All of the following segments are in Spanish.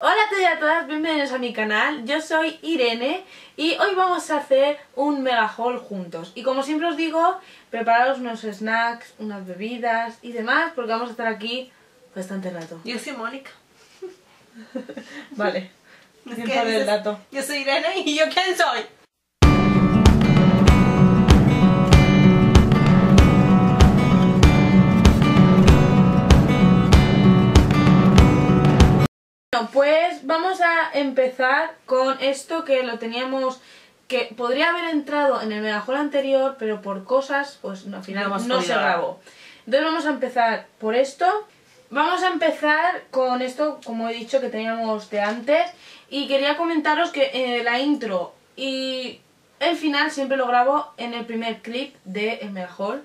Hola a todos y a todas, bienvenidos a mi canal, yo soy Irene y hoy vamos a hacer un mega haul juntos y como siempre os digo, prepararos unos snacks, unas bebidas y demás porque vamos a estar aquí bastante rato. Yo soy Mónica. Vale, Es ¿quién que pone el dices, dato? Yo soy Irene y yo quién soy. Bueno, pues vamos a empezar con esto que lo teníamos que podría haber entrado en el mega haul anterior, pero por cosas, pues no, al final No se grabó. Entonces vamos a empezar por esto. Vamos a empezar con esto, como he dicho, que teníamos de antes. Y quería comentaros que eh, la intro y el final siempre lo grabo en el primer clip de el mega haul.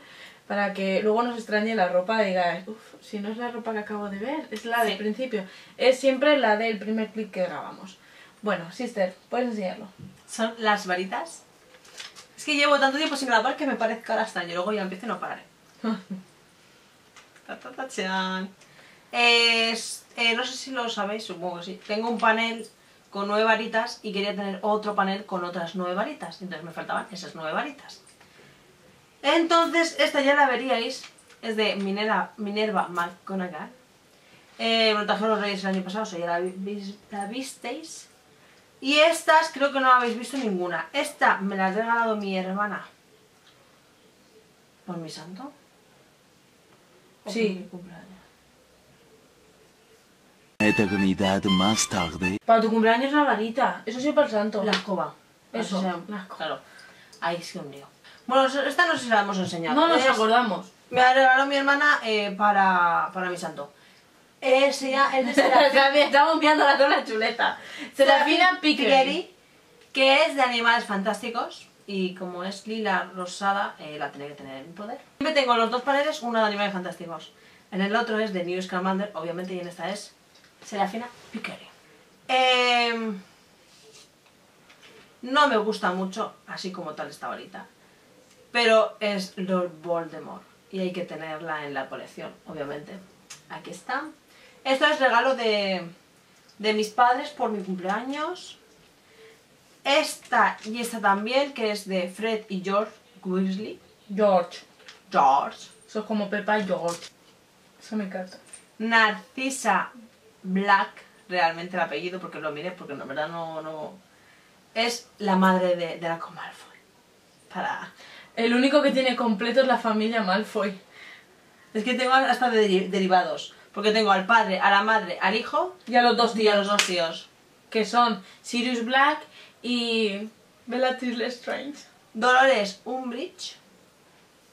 Para que luego nos extrañe la ropa y digáis, uff, si no es la ropa que acabo de ver, es la del principio. Es siempre la del primer clip que grabamos. Bueno, sister, puedes enseñarlo. Son las varitas. Es que llevo tanto tiempo sin grabar que me parezca castaño. Luego ya empiezo y no pararé. Ta, ta, ta, chan. Es- eh, no sé si lo sabéis, supongo que sí. Tengo un panel con nueve varitas y quería tener otro panel con otras nueve varitas. Entonces me faltaban esas nueve varitas. Entonces, esta ya la veríais. Es de Minerva, Minerva McGonagall. Eh, me lo trajeron los Reyes el año pasado, o sea, ya la, vi- la visteis. Y estas creo que no la habéis visto ninguna. Esta me la ha regalado mi hermana. ¿Por mi santo? ¿O Sí. por mi cumpleaños? Una eternidad más tarde. Para tu cumpleaños la varita. Eso sí para el santo. La escoba. Eso, la escoba. Claro. Ahí sí un lío. Bueno, esta no sé si la hemos enseñado. No nos Es- acordamos. Me la regaló mi hermana eh, para, para mi santo. Es, ella, es de Serafín Estamos viendo la la chuleta. Serafina Piqueri. que es de animales fantásticos y como es lila rosada, eh, la tenía que tener en mi poder. Siempre tengo los dos paneles, uno de animales fantásticos. En el otro es de New Scamander, obviamente, y en esta es Serafina Piqueri. Em, no me gusta mucho, así como tal esta varita, pero es Lord Voldemort y hay que tenerla en la colección, obviamente. Aquí está. Esto es regalo de, de mis padres por mi cumpleaños. Esta y esta también, que es de Fred y George Weasley. George. George. Eso es como Pepa y George. Eso me encanta. Narcisa Black, realmente el apellido, porque lo miré, porque en verdad no, no... Es la madre de, de la Malfoy. Para... El único que tiene completo es la familia Malfoy. Es que tengo hasta de deri- derivados. Porque tengo al padre, a la madre, al hijo Y a los dos y a tíos. los dos tíos. Que son Sirius Black y Bellatrix Lestrange. Dolores Umbridge,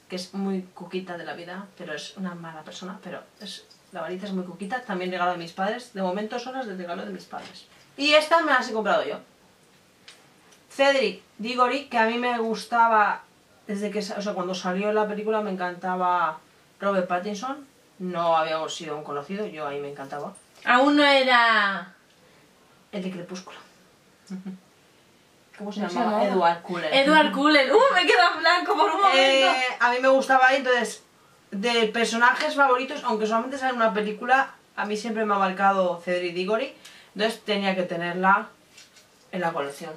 que es muy cuquita de la vida, pero es una mala persona, pero es, la varita es muy cuquita, también regalo de mis padres, de momento son las de regalo de mis padres. Y esta me las he comprado yo. Cedric Diggory, que a mí me gustaba desde que, o sea, cuando salió la película me encantaba Robert Pattinson, no habíamos sido un conocido, yo ahí me encantaba. Aún no era... El de Crepúsculo. ¿Cómo se ¿Cómo se llamaba? llamaba? Edward Cullen. Edward Cullen. ¡Uh! Me queda blanco por un momento. Eh, a mí me gustaba ahí, entonces, de personajes favoritos, aunque solamente sale en una película, a mí siempre me ha marcado Cedric Diggory, entonces tenía que tenerla en la colección.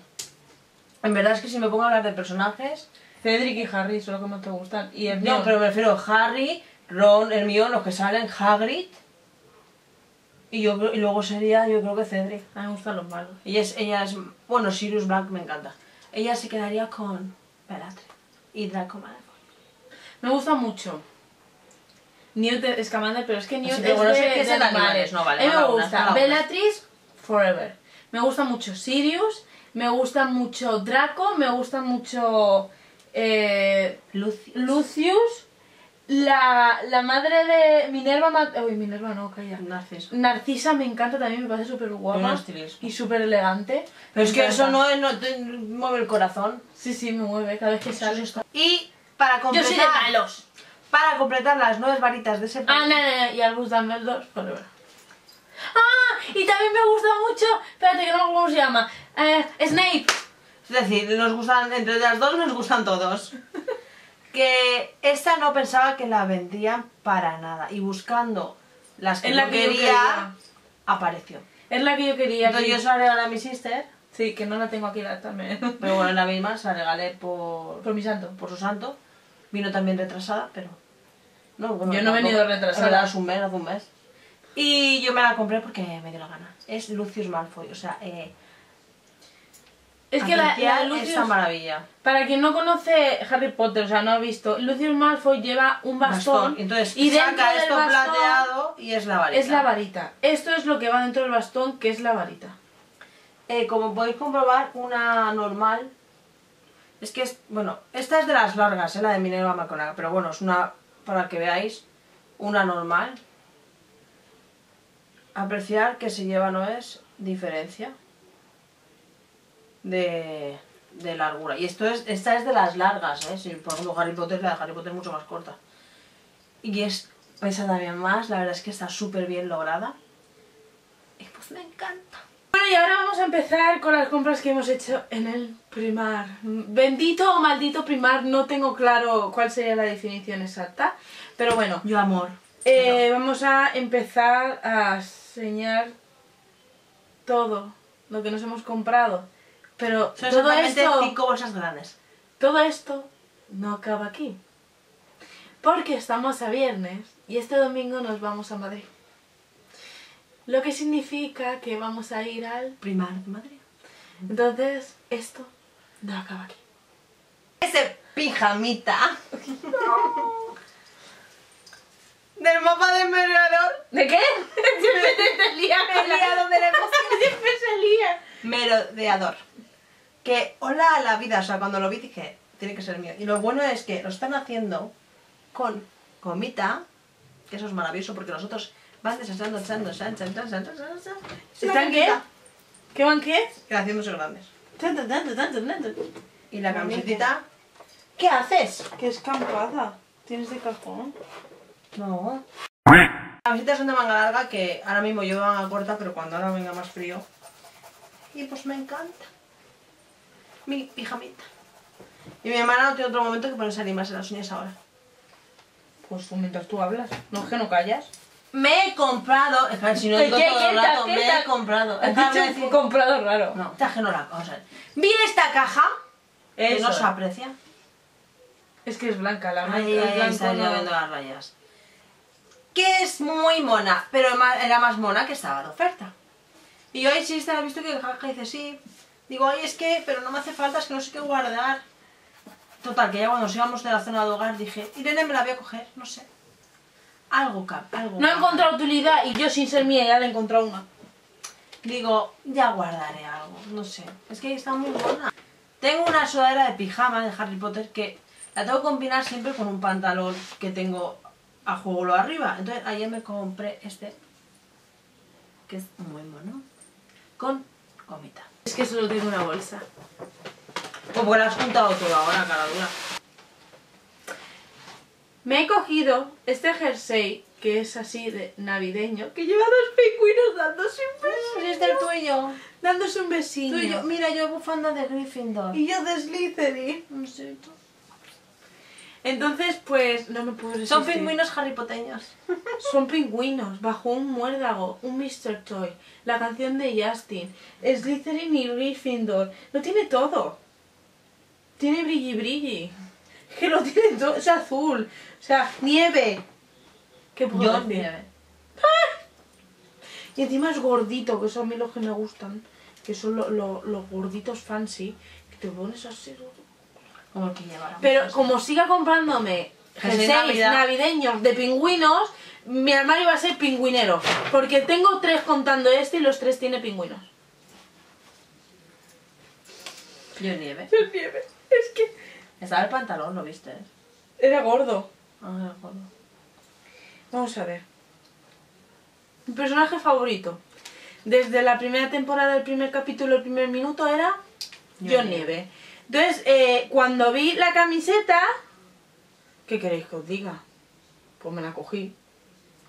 En verdad es que si me pongo a hablar de personajes, Cedric y Harry son los que más te gustan. Y no, pero me refiero a Harry, Ron, Hermione, los que salen, Hagrid, y, yo, y luego sería, yo creo que Cedric. A mí me gustan los malos. Ella es, ella es, bueno, Sirius Black me encanta. Ella se quedaría con Bellatrix y Draco Malfoy. Me gusta mucho. Newt Scamander, pero es que Newt es bueno, de, que es de animales, no vale, A mí me gusta unas. Bellatrix Forever. Me gusta mucho Sirius, me gusta mucho Draco, me gusta mucho eh. Lucius, la, la madre de Minerva... Uy, Minerva no, calla. Narciso. Narcisa me encanta también, me parece súper guapa y súper elegante. Pero es que encanta. eso no, es- no te mueve el corazón. Sí, sí, me mueve cada vez que sale. Y para Yo completar, soy de malos. para completar las nueve varitas de ese Ah, no, no, no, y Albus Dumbledore Forever. Ah, y también me gusta mucho, espérate que no me acuerdo cómo se llama, eh, Snape. Es decir, nos gustan, entre las dos nos gustan todos. que esta no pensaba que la vendrían para nada. Y buscando las que la yo que quería, quería. apareció. Es la que yo quería. Entonces que- yo se la regalé a mi sister, Sí, que no la tengo aquí también. pero bueno, la misma se la regalé por, Por mi santo. por su santo. Vino también retrasada, pero... No, bueno, Yo no he venido retrasada. Hace un mes, hace un mes. Y yo me la compré porque me dio la gana. Es Lucius Malfoy, o sea, eh, Es que la, la Lucius, esta maravilla. para quien no conoce Harry Potter, o sea, no ha visto, Lucius Malfoy lleva un bastón, Entonces y dentro saca del esto bastón plateado y es la varita. es la varita. Esto es lo que va dentro del bastón, que es la varita. Eh, como podéis comprobar, una normal. Es que es. Bueno, esta es de las largas, ¿eh? la de Minerva McGonagall. Pero bueno, es una. Para que veáis, una normal. Apreciar que se lleva no es diferencia de, de largura. Y esto es, esta es de las largas, ¿eh? Si, por ejemplo, Harry Potter, la de Harry Potter es mucho más corta. Y es, pesa también más, la verdad es que está súper bien lograda. Y pues me encanta. Bueno, y ahora vamos a empezar con las compras que hemos hecho en el primar. Bendito o maldito primar, no tengo claro cuál sería la definición exacta. Pero bueno, Yo amor. eh, vamos a empezar a enseñar todo lo que nos hemos comprado. Pero Son todo esto, cinco bolsas grandes. todo esto no acaba aquí. Porque estamos a viernes y este domingo nos vamos a Madrid. Lo que significa que vamos a ir al Primar de Madrid. Entonces, esto no acaba aquí. Ese pijamita. Del mapa de Merodor. ¿De qué? Siempre te lía con la- Merodeador Que hola a la vida. O sea, cuando lo vi dije, tiene que ser mío. Y lo bueno es que lo están haciendo con gomita. Que eso es maravilloso porque los otros van deshaciendo, echando, chan, chan, chan, chan, chan, chan, chan. Es una ¿Están qué? ¿Qué van qué? Haciéndose grandes. Tanto, tanto, tanto, tanto. Y la camisetita. ¿Qué haces? Qué escampada. ¿Tienes de cajón? No. Camisetas son de manga larga que ahora mismo yo manga corta, pero cuando ahora venga más frío. Y pues me encanta. Mi pijamita. Y mi hermana no tiene otro momento que ponerse a limarse las uñas ahora. Pues tú mientras tú hablas. No es que no callas. Me he comprado. Espera, si no ¿Qué, digo qué, todo el rato, me he comprado. Has dicho decir- comprado raro. No, traje no la. Vi esta caja. Que no se aprecia. Es que es blanca, la blanca. El está no. lloviendo las rayas. Que es muy mona, pero era más mona que estaba de oferta. Y hoy sí está, he visto que jaja dice sí. Digo, ay, es que, pero no me hace falta, es que no sé qué guardar. Total, que ya cuando nos íbamos de la zona de hogar dije, Irene me la voy a coger, no sé. Algo cap, algo No he encontrado utilidad y yo sin ser mía ya le he encontrado una. Digo, ya guardaré algo, no sé. Es que está muy buena. Tengo una sudadera de pijama de Harry Potter que la tengo que combinar siempre con un pantalón que tengo a juego lo arriba. Entonces ayer me compré este, que es muy mono, con gomita. Es que solo tengo una bolsa. Pues porque lo has juntado todo ahora, cara dura. Me he cogido este jersey que es así de navideño, que lleva dos pingüinos dándose un beso. ¿Es del tuyo? Dándose un besillo. Tuyo. Mira, yo bufanda de Gryffindor. Y yo de Slytherin. No sé, tú. Entonces, pues, no me puedo resistir. Son pingüinos Harry Poteños. Son pingüinos, bajo un muérdago, un Mr. Toy, la canción de Justin, Slytherin y Gryffindor. Lo tiene todo. Tiene brilli brilli. Que lo tiene todo, es azul. O sea, nieve. ¿Qué puedo nieve. Y encima es gordito, que son a mí los que me gustan. Que son lo- lo- los gorditos fancy. Que te pones así. Como el que lleváramos. Pero como siga comprándome Jersey jerseys Navidad. navideños de pingüinos, mi armario va a ser pingüinero. Porque tengo tres contando este y los tres tiene pingüinos. Yo nieve. El nieve. Es que Estaba el pantalón, ¿lo viste? era gordo. Ah, de acuerdo. Vamos a ver. Mi personaje favorito. Desde la primera temporada, el primer capítulo, el primer minuto era Yo. Nieve. Entonces, eh, cuando vi la camiseta, ¿qué queréis que os diga? Pues me la cogí.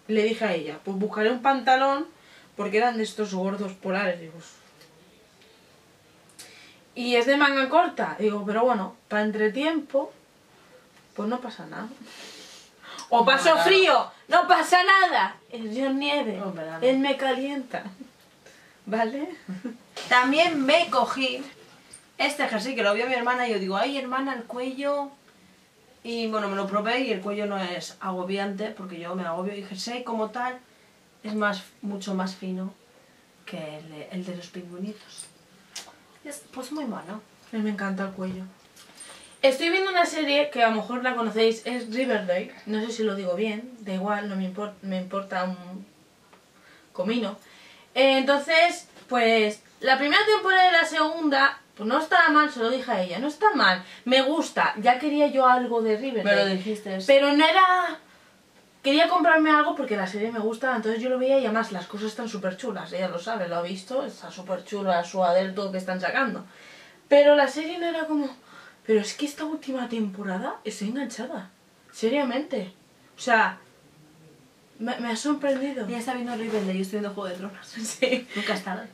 Le dije a ella, pues buscaré un pantalón, porque eran de estos gordos polares. Digo, y es de manga corta. Digo, pero bueno, para entretiempo, pues no pasa nada. O paso frío, no pasa nada. Es John Nieve. Él me calienta. ¿Vale? También me cogí este jersey que lo vio mi hermana y yo digo, ay hermana, el cuello. Y bueno, me lo probé y el cuello no es agobiante porque yo me agobio. Y el jersey como tal es más, mucho más fino que el, de- el de los pingüinitos. Es pues muy mono. A mí me encanta el cuello. Estoy viendo una serie que a lo mejor la conocéis, es Riverdale. No sé si lo digo bien, da igual, no me, impor- me importa un comino. Eh, entonces, pues la primera temporada y la segunda, pues no estaba mal, se lo dije a ella, no está mal, me gusta, ya quería yo algo de Riverdale. dijiste. Pero no era... Quería comprarme algo porque la serie me gusta, entonces yo lo veía y además las cosas están súper chulas, ella lo sabe, lo ha visto, está súper chula el suadero, todo que están sacando. Pero la serie no era como... Pero es que esta última temporada estoy enganchada, seriamente. O sea, me, me ha sorprendido. Ya está viendo Riverdale, yo estoy viendo Juego de Tronos. Sí. Nunca está.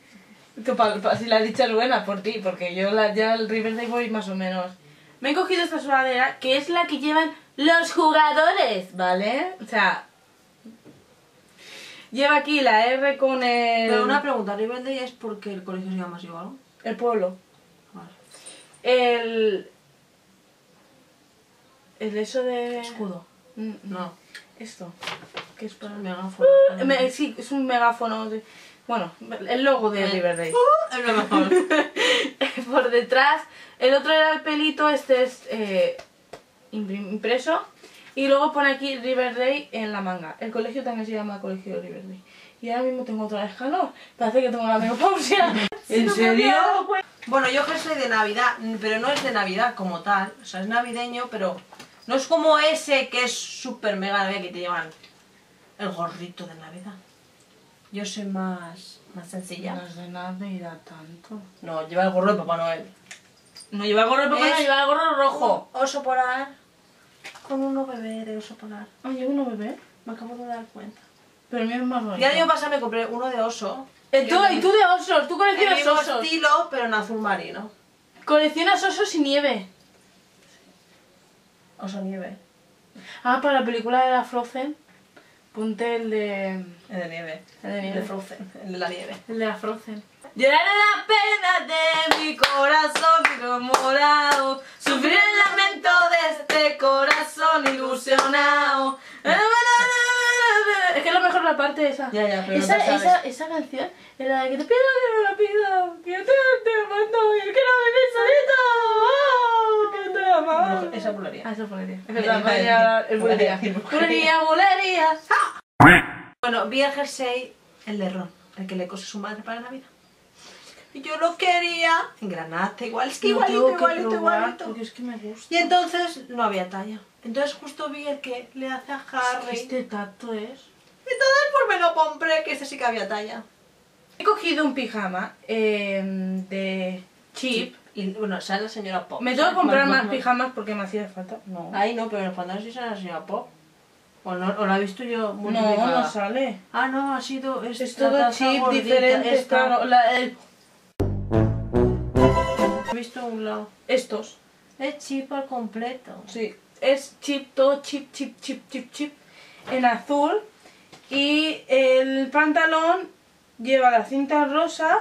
Tú, pa- pa- si la dicha es buena por ti, porque yo la, ya el Riverdale voy más o menos. Me he cogido esta sudadera, que es la que llevan los jugadores, ¿vale? O sea, lleva aquí la R con el, Pero una pregunta, ¿Riverdale es porque el colegio se llama así o algo? el pueblo. Vale. El... El eso de... Escudo. Mm, No. Esto. Que es para... El megáfono. Me- sí, es un megáfono. Bueno, el logo de El- Riverdale. Es lo mejor. por detrás. El otro era el pelito, este es eh, impreso. Y luego pone aquí Riverdale en la manga. El colegio también se llama Colegio Riverdale. Y ahora mismo tengo otra vez calor. Parece que tengo la menopausia. ¿En No serio? Bueno, yo jersey de Navidad, pero no es de Navidad como tal. O sea, es navideño, pero no es como ese que es súper mega navidad que te llevan el gorrito de Navidad. Yo soy más, más sencilla. No es de Navidad tanto. No, lleva el gorro de Papá Noel. No lleva gorro de papá, Es- no lleva gorro rojo. Oso polar. Con uno bebé de oso polar. Oye, uno bebé. Me acabo de dar cuenta. Pero el mío es más bonito. Y el año pasado me compré uno de oso. Eh, tú, y tú de osos, tú El coleccionas mismo osos. estilo, pero en azul marino. Coleccionas osos y nieve. Oso nieve. Ah, para la película de la Frozen, ponte el de... El de nieve. El de nieve. de Frozen. El de la nieve. El de la Frozen. Lloraré la pena de mi corazón enamorado, sufrir el lamento de este corazón ilusionado. Es que es lo mejor la parte esa. Ya, ya, pero no esa, sabes. esa, esa canción era de que te pido que no la pido, que te, te mando y que no me des solito, que te amo. No, esa bulería. Ah, eso es bulería. Es verdad, ya, bulería, ya. es bulería. Bulería. Bulería, bulería. Bueno, vi el jersey, el de Ron, el que le cose su madre para Navidad. Y yo lo quería en granate, igual, es que Lo igualito, que igualito, probar, igualito. Porque es que me gusta. Y entonces no había talla. Entonces justo vi el que le hace a Harry. Este tacto es... Entonces pues me lo compré, que este sí que había talla. He cogido un pijama eh, de Chip. Y bueno, sale la señora Pop. Me tengo que comprar más más. pijamas porque me hacía falta. No. Ahí no, pero los pantalones sí sale la señora Pop. O, no, o la he visto yo muy No, no sale. Ah, no, ha sido... Es, Es todo chip diferente, esta. claro. La- el- He visto un lado. estos. Es chip al completo. Sí. Es chip, todo chip, chip, chip, chip, chip. En azul. Y el pantalón lleva la cinta rosa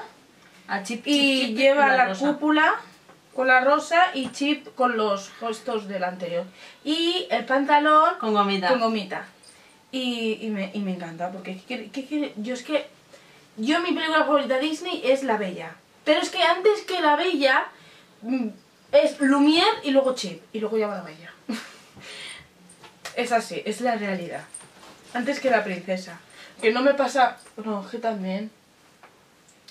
A chip, chip, y chip, lleva la, cúpula con la rosa y chip con los puestos del anterior. Y el pantalón Con gomita. con gomita. Y, y me, y me encanta, porque yo es que. Yo mi película favorita Disney es La Bella. Pero es que antes que La Bella mm, es Lumière y luego Chip. Y luego ya va La Bella. es así, es la realidad. Antes que la princesa. Que no me pasa. No, que también.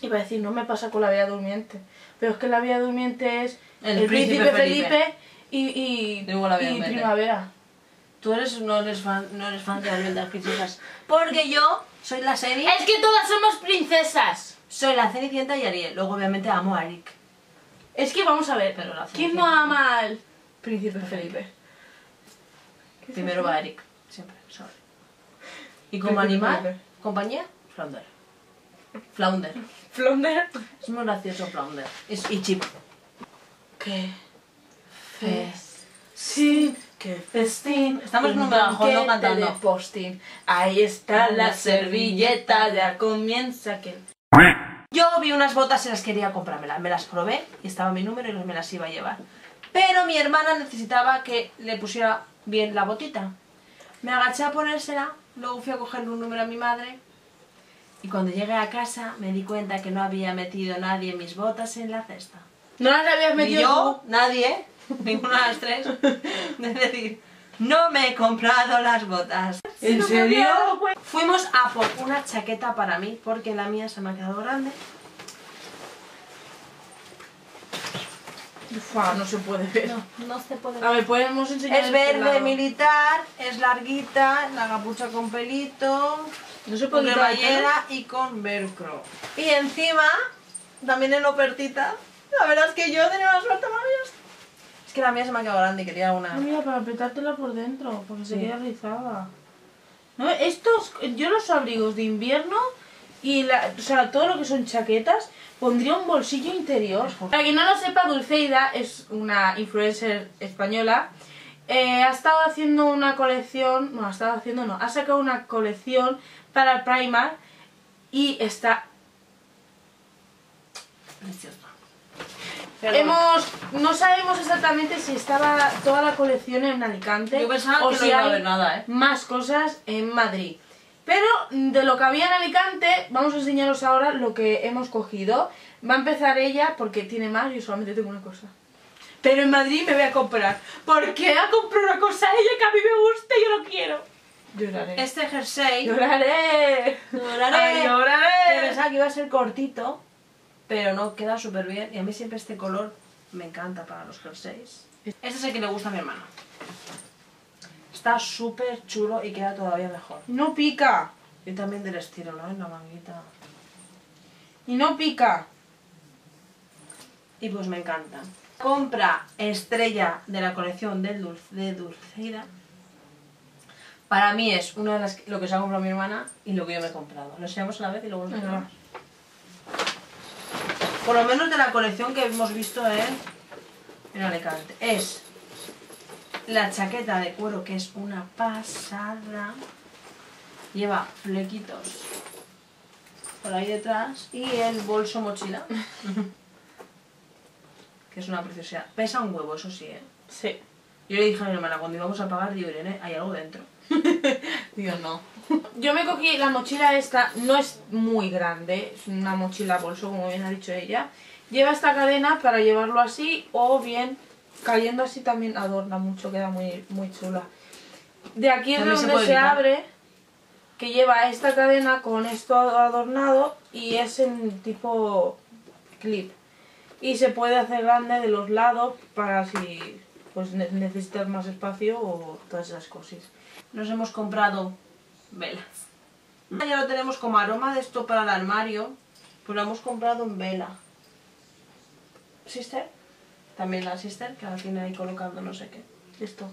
Iba a decir, no me pasa con la Bella Durmiente. Pero es que la Bella Durmiente es El el, príncipe príncipe, Felipe. Felipe, y, y. Primavera. Tú eres, no, eres fan, no eres fan de las princesas. Porque yo soy la serie. Es que todas somos princesas. Soy la Cenicienta y Ariel. Luego, obviamente, amo a Eric. Es que vamos a ver, Pero la ¿quién no ama al príncipe Felipe? Primero va Eric. Siempre. Sorry. Y como Príncipe animal, Felipe. compañía, Flounder. Flounder. Flounder. Es muy gracioso Flounder. Es, y Chip. ¿Qué? Fes. Sí, qué festín. Estamos en un megafono cantando. de postín. Ahí está la servilleta, ya comienza que... Yo vi unas botas y las quería comprármelas. Me las probé y estaba mi número y me las iba a llevar. Pero mi hermana necesitaba que le pusiera bien la botita. Me agaché a ponérsela, luego fui a cogerle un número a mi madre. Y cuando llegué a casa me di cuenta que no había metido nadie mis botas en la cesta. No las habías Ni metido yo, nadie, ninguna de las tres. Es decir, no me he comprado las botas. ¿En No serio? Fuimos a por una chaqueta para mí, porque la mía se me ha quedado grande. Ufa, no se puede ver. no se puede A ver, podemos enseñar Es este verde militar, es larguita, la capucha con pelito, No se con puede pelo. cremallera y con velcro. Y encima, también en ofertita, la verdad es que yo tenía una suerte maravillosa. Es que la mía se me ha quedado grande y quería una... Mira, para apretártela por dentro, porque se Sí. queda rizada. ¿No? Estos, yo los abrigos de invierno y la, o sea, todo lo que son chaquetas, pondría un bolsillo interior. Para quien no lo sepa, Dulceida es una influencer española. Eh, ha estado haciendo una colección, no, ha estado haciendo, no, ha sacado una colección para Primark y está Preciosa. Hemos, no sabemos exactamente si estaba toda la colección en Alicante Yo pensaba o que no si iba a hay haber nada, ¿eh? más cosas en Madrid. Pero de lo que había en Alicante, vamos a enseñaros ahora lo que hemos cogido. Va a empezar ella porque tiene más, yo solamente tengo una cosa. Pero en Madrid me voy a comprar. Porque ha comprado una cosa ella que a mí me gusta y yo lo quiero. Lloraré. Este jersey... Lloraré. Lloraré. Ay, lloraré. pensaba que iba a ser cortito, pero no, queda súper bien. Y a mí siempre este color me encanta para los jerseys. Este es el que le gusta a mi hermana. Está súper chulo y queda todavía mejor. No pica. Y también del estilo, ¿no? En la manguita. Y no pica. Y pues me encanta. Compra estrella de la colección del Dulce, de Dulceida. Para mí es una de las lo que se ha comprado mi hermana y lo que yo me he comprado. Lo enseñamos a la vez y luego Venga, enseñamos. Por lo menos de la colección que hemos visto en, en Alicante. Es la chaqueta de cuero que es una pasada. Lleva flequitos por ahí detrás y el bolso mochila. que es una preciosidad. Pesa un huevo, eso sí, ¿eh? Sí. Yo le dije a mi hermana cuando íbamos a pagar, digo, Irene, hay algo dentro. Dios no. Yo me cogí la mochila esta, no es muy grande, es una mochila bolso, como bien ha dicho ella. Lleva esta cadena para llevarlo así o bien cayendo así también adorna mucho, queda muy, muy chula. De aquí es se donde se, abre, que lleva esta cadena con esto adornado y es en tipo clip. Y se puede hacer grande de los lados para si pues ne- necesitas más espacio o todas esas cosas. Nos hemos comprado velas. Ya lo tenemos como aroma de esto para el armario, pues lo hemos comprado en vela. Sister, también la Sister, que la tiene ahí colocando no sé qué. Esto.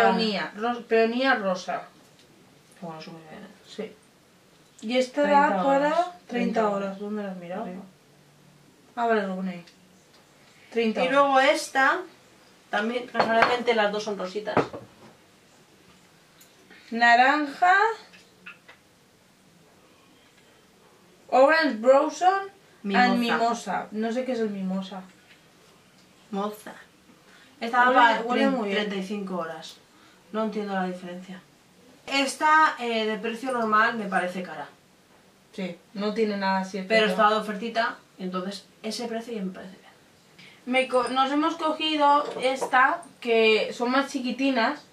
Peonía, ro- peonía rosa. Bueno, súper bien. Y esta 30 da para horas. 30 30 horas. ¿Dónde la has mirado? Arriba. Ah, vale, lo pone ahí. 30 Y horas. luego esta, también, casualmente las dos son rositas. Naranja. Orange Blossom Mimosa. and Mimosa. No sé qué es el Mimosa. Moza. Esta va Huele- para huele tre- muy bien. 35 horas. No entiendo la diferencia. Esta eh, de precio normal me parece cara. Sí, no tiene nada así. Pero estaba de ofertita, entonces ese precio ya me parece bien. Me nos hemos cogido esta, que son más chiquitinas,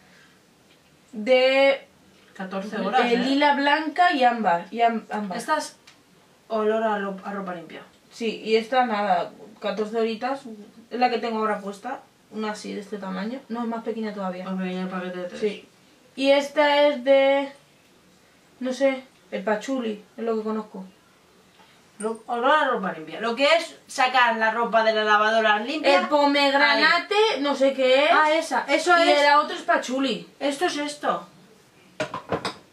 de 14 horas. eh, ¿eh? lila blanca y ámbar. Y ámbar. Esta es olor a, lo- a ropa limpia. Sí, y esta nada, 14 horitas, es la que tengo ahora puesta, una así de este tamaño, no es más pequeña todavía. Os venía el paquete de tres. Sí. Y esta es de, no sé, el pachuli, es lo que conozco. Lo- olor a ropa limpia. Lo que es sacar la ropa de la lavadora limpia. El pomegranate, no sé qué es, Ah, esa. Eso y es. el otro es pachuli. Esto es esto.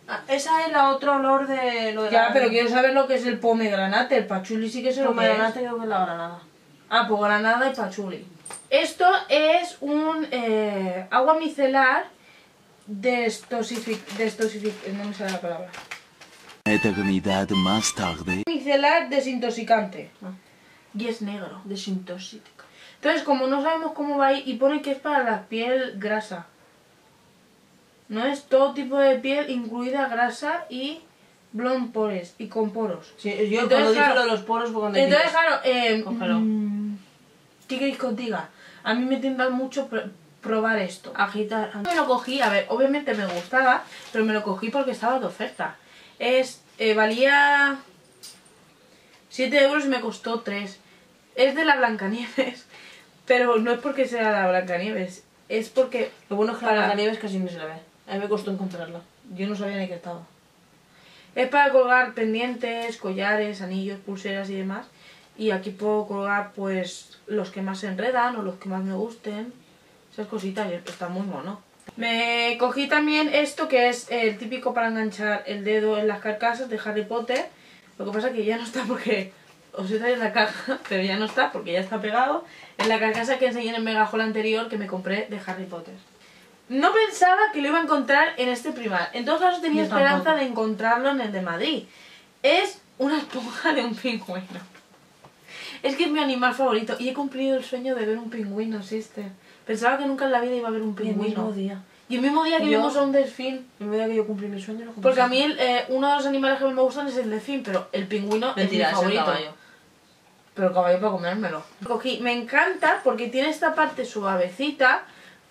Ah, esa es la otro olor de lo de Ya, la- pero quiero saber lo que es el pomegranate, el pachuli sí que es. Pomegranate creo que es la granada. Ah, pues granada y pachuli. Esto es un eh, agua micelar destosific... destosific... no me sale la palabra. eternidad más tarde, Micelar desintoxicante. Ah. Y es negro. Desintoxítico. Entonces, como no sabemos cómo va a ir, y pone que es para la piel grasa. No es todo tipo de piel, incluida grasa y blond pores, y con poros. Sí, yo Entonces, cuando dije claro, lo de los poros fue cuando Entonces, claro, eh, Cógelo. mm, ¿qué queréis que os diga? A mí me tienta mucho probar esto. agitar. Me lo cogí, a ver, obviamente me gustaba, pero me lo cogí porque estaba de oferta. Es, eh, valía 7 euros y me costó 3. Es de la Blancanieves, pero no es porque sea la Blancanieves, es porque Lo bueno es que la nieve casi ni se la ve. A mí me costó encontrarla. yo no sabía ni que estaba. Es para colgar pendientes, collares, anillos, pulseras y demás. Y aquí puedo colgar pues los que más se enredan o los que más me gusten. Esas cositas y está muy mono. Me cogí también esto que es el típico para enganchar el dedo en las carcasas de Harry Potter. Lo que pasa es que ya no está porque os he traído la caja, pero ya no está porque ya está pegado en la carcasa que enseñé en el megajol anterior que me compré de Harry Potter. No pensaba que lo iba a encontrar en este primar. En todo caso tenía Yo esperanza tampoco. de encontrarlo en el de Madrid. Es una esponja de un pingüino. Es que es mi animal favorito y he cumplido el sueño de ver un pingüino, sister. Pensaba que nunca en la vida iba a ver un Y el pingüino. mismo día. Y el mismo día que Yo- vimos a un delfín. En medio que yo cumplí mi sueño, lo cumplí. Porque a mí el, eh, uno de los animales que más me gustan es el delfín, pero el pingüino Mentira, es es mi el favorito. caballo. Pero el caballo para comérmelo. Cogí, me encanta porque tiene esta parte suavecita.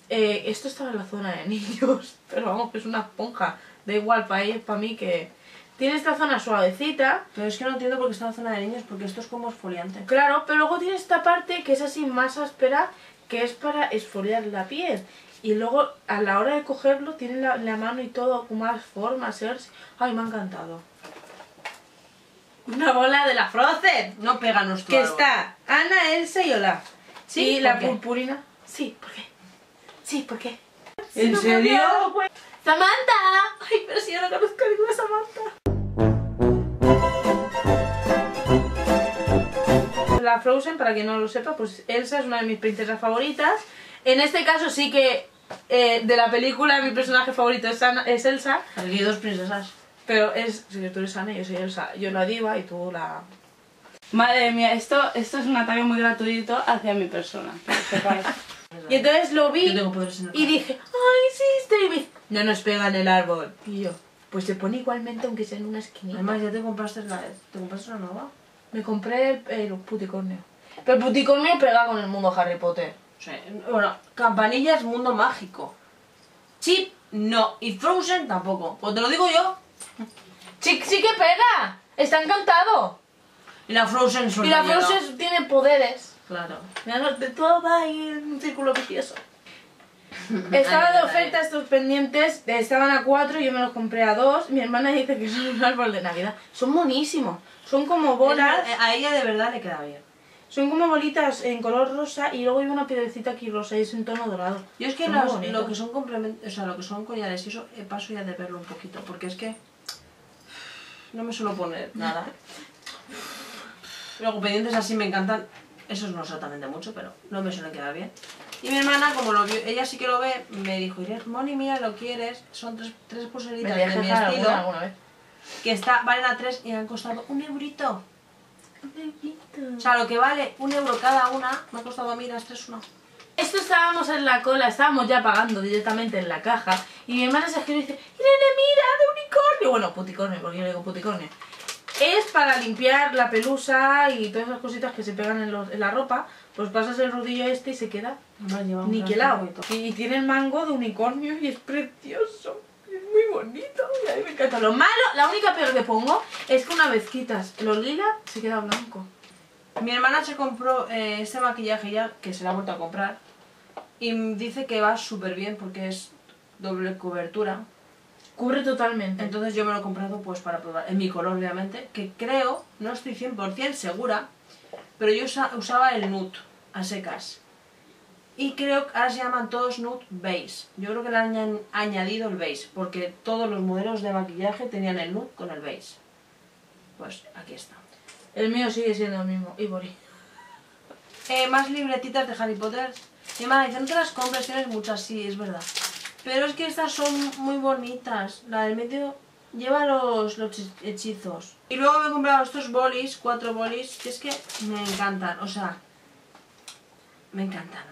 Eh, esto estaba en la zona de niños, pero vamos, que es una esponja. Da igual para ellos, para mí que... Tiene esta zona suavecita, Pero es que no entiendo por qué está en la zona de niños, porque esto es como exfoliante. claro, pero luego tiene esta parte que es así más áspera, que es para esfoliar la piel. Y luego a la hora de cogerlo tiene la, la mano y todo con más formas. ¿sabes? Ay, me ha encantado. Una bola de la Frozen. No pega nuestro Que árbol. está Ana, Elsa y Olaf. ¿Sí? Y ¿Por la qué? purpurina. Sí, ¿por qué? Sí, ¿por qué? ¿En no serio? ¡Samantha! Ay, pero si yo no conozco a ninguna Samantha. La Frozen, para quien no lo sepa, pues Elsa es una de mis princesas favoritas. En este caso sí que eh, de la película mi personaje favorito es, Ana- es Elsa. Aquí dos princesas. Pero es, si tú eres Ana, yo soy Elsa. Yo la diva y tú la... Madre mía, esto, esto es un ataque muy gratuito hacia mi persona. Y entonces lo vi y dije, ¡ay, me dice, no nos pega en el árbol. Y yo, pues se pone igualmente aunque sea en una esquinita. Además, ya te compraste la... ¿Te compraste una nueva? Me compré el, el puticornio. Pero el puticornio pega con el mundo Harry Potter. Sí. Bueno, Campanillas, mundo mágico. Chip, no. Y Frozen tampoco. Pues te lo digo yo. Sí, sí que pega. Está encantado. Y la Frozen Y la. Frozen tiene poderes. Claro. Mira, de todo va ahí en un círculo vicioso. Estaba de oferta estos pendientes, eh, estaban a cuatro, yo me los compré a dos. Mi hermana dice que son un árbol de Navidad. Son buenísimos. Son como bolas, Eh, A ella de verdad le queda bien. son como bolitas en color rosa y luego hay una piedrecita aquí rosa y es en tono dorado. Yo es que bonitos. lo que son complementos, o sea, lo que son collares y eso, eh, paso ya de verlo un poquito, porque es que no me suelo poner nada. Luego pendientes así me encantan, esos no exactamente mucho, pero no me suelen quedar bien. Y mi hermana, como lo vio, ella sí que lo ve, me dijo, Irene, Moni, mira, lo quieres, son tres, tres pulseritas de mi estilo, alguna, alguna vez. Que está, valen a tres y han costado un eurito. O sea, lo que vale un euro cada una, me ha costado a mí las tres una. Esto estábamos en la cola, estábamos ya pagando directamente en la caja y mi hermana se giró y dice, Irene, mira, de unicornio. Bueno, puticornio, porque yo le digo puticornio. Es para limpiar la pelusa y todas esas cositas que se pegan en, los- en la ropa, pues pasas el rodillo este y se queda un niquelado. Y tiene el mango de unicornio y es precioso. Muy bonito y a mí me encanta. Lo malo, la única peor que pongo es que una vez quitas los lila se queda blanco. Mi hermana se compró eh, este maquillaje ya, que se la ha vuelto a comprar, y dice que va súper bien porque es doble cobertura. Cubre totalmente. Entonces yo me lo he comprado pues para probar, en mi color obviamente, que creo, no estoy 100% segura, pero yo usa- usaba el nude a secas. Y creo que ahora se llaman todos nude beige. Yo creo que le han añ- añadido el beige, porque todos los modelos de maquillaje tenían el nude con el beige. Pues aquí está. El mío sigue siendo el mismo, Ivory. Eh, más libretitas de Harry Potter. Mi hermana dice, no te las compres, tienes muchas, sí, es verdad. Pero es que estas son muy bonitas. La del medio lleva los, los hech- hechizos. Y luego me he comprado estos bolis, cuatro bolis, que es que me encantan, o sea, me encantan.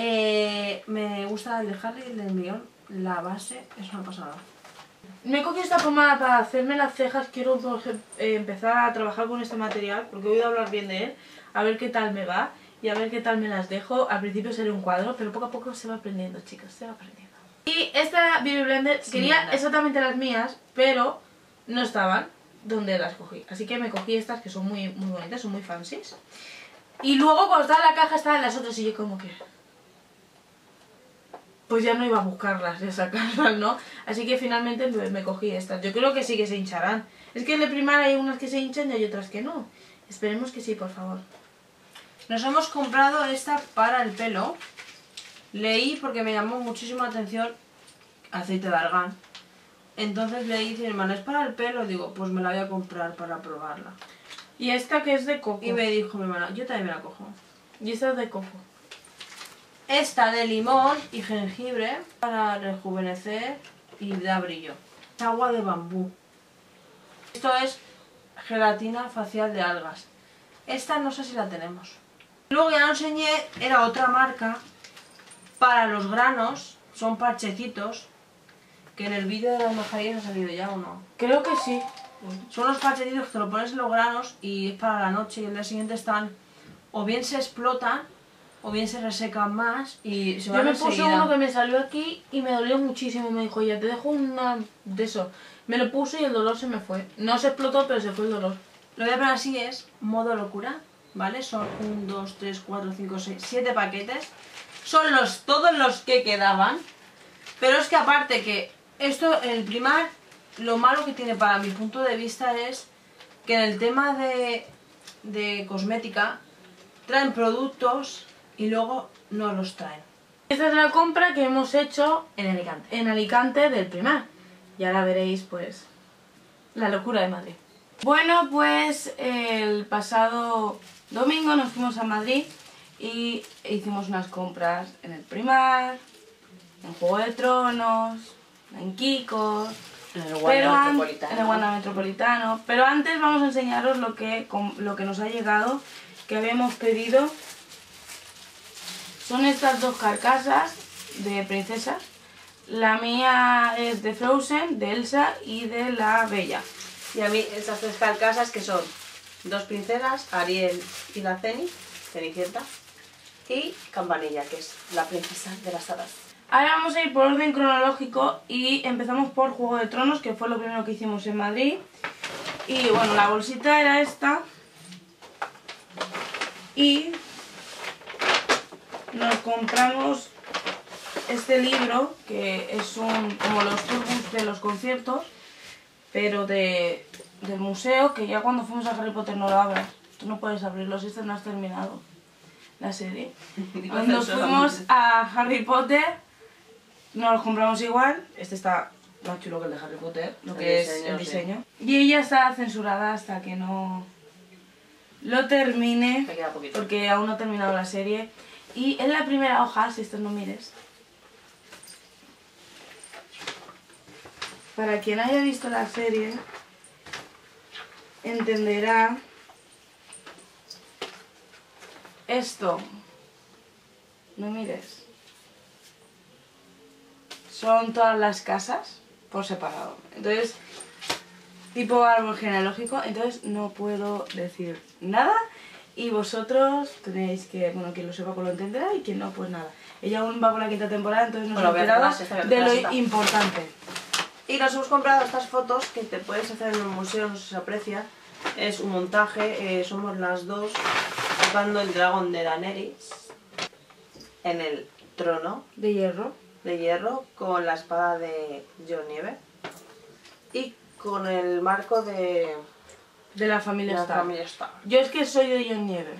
Eh, me gusta el de Harry y el de Hermione, la base es una pasada. Me he cogido esta pomada para hacerme las cejas. Quiero eh, empezar a trabajar con este material porque he oído hablar bien de él. A ver qué tal me va y a ver qué tal me las dejo. Al principio seré un cuadro, pero poco a poco se va aprendiendo, chicos. Se va aprendiendo. Y esta Beauty Blender quería exactamente las mías, pero no estaban donde las cogí. Así que me cogí estas que son muy, muy bonitas, son muy fancies. Y luego cuando estaba en la caja estaban las otras y yo como que... Pues ya no iba a buscarlas y a sacarlas, ¿no? Así que finalmente me, cogí estas. Yo creo que sí que se hincharán. Es que en el primar hay unas que se hinchan y hay otras que no. Esperemos que sí, por favor. Nos hemos comprado esta para el pelo. Leí porque me llamó muchísimo la atención aceite de argán. Entonces leí, dice, hermano, es para el pelo. Digo, pues me la voy a comprar para probarla. Y esta que es de coco. Y me dijo mi hermana, yo también me la cojo. Y esta es de coco. Esta de limón y jengibre para rejuvenecer y da brillo. Agua de bambú. Esto es gelatina facial de algas. Esta no sé si la tenemos. Luego ya lo enseñé, era otra marca para los granos. Son parchecitos. Que en el vídeo de las majarillas ha salido ya o no. Creo que sí. Son los parchecitos que te lo pones en los granos y es para la noche y el día siguiente están o bien se explotan o bien se resecan más y se Yo van me puse enseguida. uno que me salió aquí y me dolió muchísimo. Me dijo, ya te dejo una de eso. Me lo puse y el dolor se me fue. No se explotó, pero se fue el dolor. Lo voy a poner así es modo locura, ¿vale? Son 1, 2, 3, 4, 5, 6, 7 paquetes. Son los todos los que quedaban. Pero es que aparte que esto, el primar, lo malo que tiene para mi punto de vista es que en el tema de, de cosmética traen productos y luego no los traen. Esta es la compra que hemos hecho En Alicante. en Alicante del primar. Y ahora veréis, pues, la locura de Madrid. Bueno, pues el pasado domingo nos fuimos a Madrid y hicimos unas compras en el primar, en Juego de Tronos, en Kikos, En el an- Metropolitano. en el Wanda Metropolitano. Pero antes vamos a enseñaros lo que, lo que nos ha llegado, que habíamos pedido. Son estas dos carcasas de princesas. La mía es de Frozen, de Elsa y de la Bella. Y a mí esas tres carcasas que son dos princesas, Ariel y la Ceni, Cenicienta, y Campanilla, que es la princesa de las hadas. Ahora vamos a ir por orden cronológico y empezamos por Juego de Tronos, que fue lo primero que hicimos en Madrid. Y bueno, la bolsita era esta. Y nos compramos este libro, que es un como los turbos de los conciertos, pero de, del museo, que ya cuando fuimos a Harry Potter no lo abras. Tú no puedes abrirlo si no has terminado la serie. Cuando fuimos a Harry Potter, nos los compramos igual. Este está más chulo que el de Harry Potter, lo El que es diseño, el sí. diseño. Y ella está censurada hasta que no lo termine, porque aún no he terminado la serie. Y en la primera hoja, si esto no mires, para quien haya visto la serie, entenderá esto. No mires. Son todas las casas por separado. Entonces, tipo árbol genealógico. Entonces no puedo decir nada. Y vosotros tenéis que, bueno, quien lo sepa pues lo entenderá y quien no, pues nada. Ella aún va por la quinta temporada, entonces no Bueno, a de lo importante. Y nos hemos comprado estas fotos que te puedes hacer en un museo, no sé si se aprecia. Es un montaje, eh, somos las dos tocando el dragón de Daenerys en el trono De hierro. de hierro con la espada de Jon Nieve y con el marco de De la familia la Stark. familia Stark. Yo es que soy de John Nieve.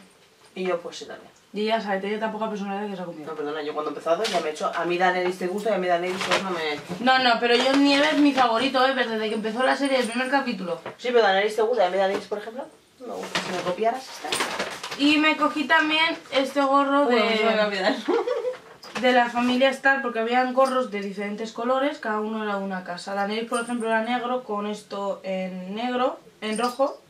Y yo pues sí también. Y ella sabe, tiene tan poca personalidad que se ha No, comido. perdona, yo cuando he empezado ya me he hecho... A mí Daenerys te gusta y a mí Daenerys pues no me... No, no, pero John Nieve es mi favorito, ¿eh? Desde que empezó la serie, el primer capítulo. Sí, pero Daenerys te gusta y a mí Daenerys, por ejemplo, no me gusta. Si me copiaras esta... Y me cogí también este gorro a de... de la familia Star porque habían gorros de diferentes colores, cada uno era de una casa. Daenerys, por ejemplo, era negro con esto en negro, en rojo.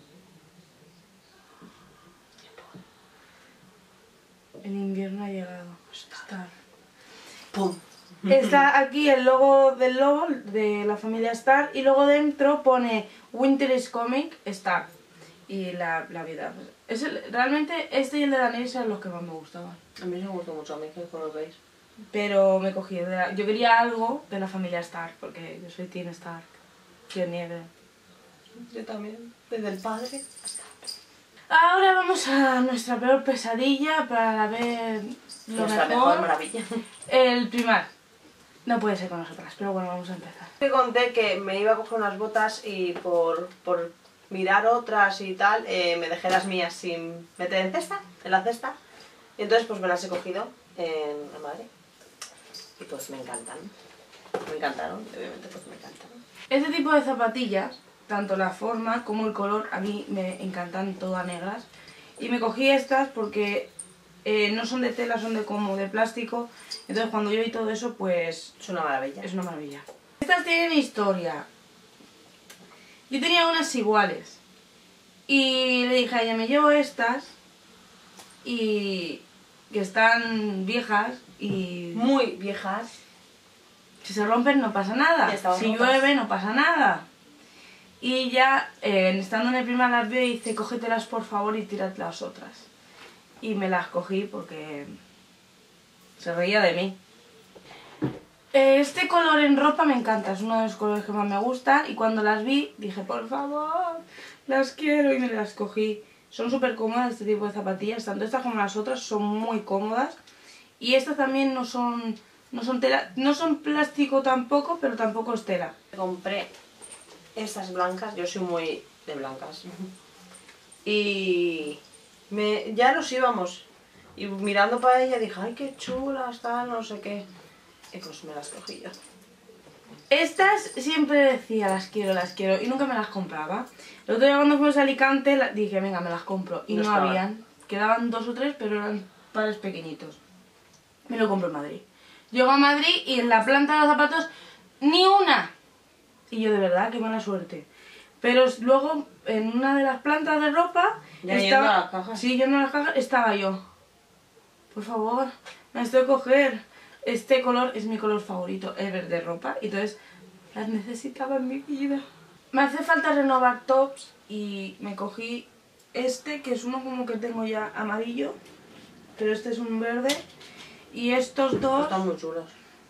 El invierno ha llegado. Star. ¡Pum! Está aquí el logo del lobo de la familia Star y luego dentro pone Winter is coming Star y la, la vida. Es el- realmente este y el de Daenerys eran los que más me gustaban. A mí me gustó mucho, a mí que veis. Pero me cogí, de la- yo quería algo de la familia Stark porque yo soy Team Stark. Que nieve. Yo también, desde el padre Ahora vamos a nuestra peor pesadilla para ver lo Nuestra mejor. mejor maravilla. El primar. No puede ser con nosotras, pero bueno, vamos a empezar. Te conté que me iba a coger unas botas y por, por mirar otras y tal, eh, me dejé las mías sin meter en cesta, en la cesta. Y entonces pues me las he cogido en, en Madrid. Y pues me encantan. Me encantaron, obviamente pues me encantan. Este tipo de zapatillas, tanto la forma como el color, a mí me encantan todas negras. Y me cogí estas porque eh, no son de tela, son de como de plástico. Entonces cuando yo vi todo eso, pues Es una maravilla. es una maravilla. Estas tienen historia. Yo tenía unas iguales. Y le dije a ella, me llevo estas. Y que están viejas y Muy viejas. si se rompen no pasa nada. Si llueve no pasa nada. Y ya, eh, estando en el primer las veo y dice, cógetelas por favor y tírate las otras. Y me las cogí porque se reía de mí. Eh, Este color en ropa me encanta, es uno de los colores que más me gustan. Y cuando las vi dije, por favor, las quiero y me las cogí. Son súper cómodas este tipo de zapatillas, tanto estas como las otras son muy cómodas. Y estas también no son, no son tela, no son plástico tampoco, pero tampoco es tela. Compré estas blancas, yo soy muy de blancas. Y me, ya nos íbamos. Y mirando para ella dije, ay, qué chulas, tal, no sé qué. Y pues me las cogí yo. Estas siempre decía las quiero, las quiero y nunca me las compraba. El otro día cuando fuimos a Alicante la- dije, venga, me las compro. Y No no, habían. Quedaban dos o tres, pero eran pares pequeñitos. Me lo compro en Madrid. Llego a Madrid y en la planta de los zapatos, ni una. Y yo de verdad, qué mala suerte. Pero luego en una de las plantas de ropa Ya yendo estaba. a las cajas. Sí, yendo a las cajas estaba yo. Por favor, me tengo que coger. Este color es mi color favorito ever de ropa. Y entonces las necesitaba en mi vida. Me hace falta renovar tops y me cogí este, que es uno como que tengo ya amarillo. Pero este es un verde. Y estos dos Están muy chulos.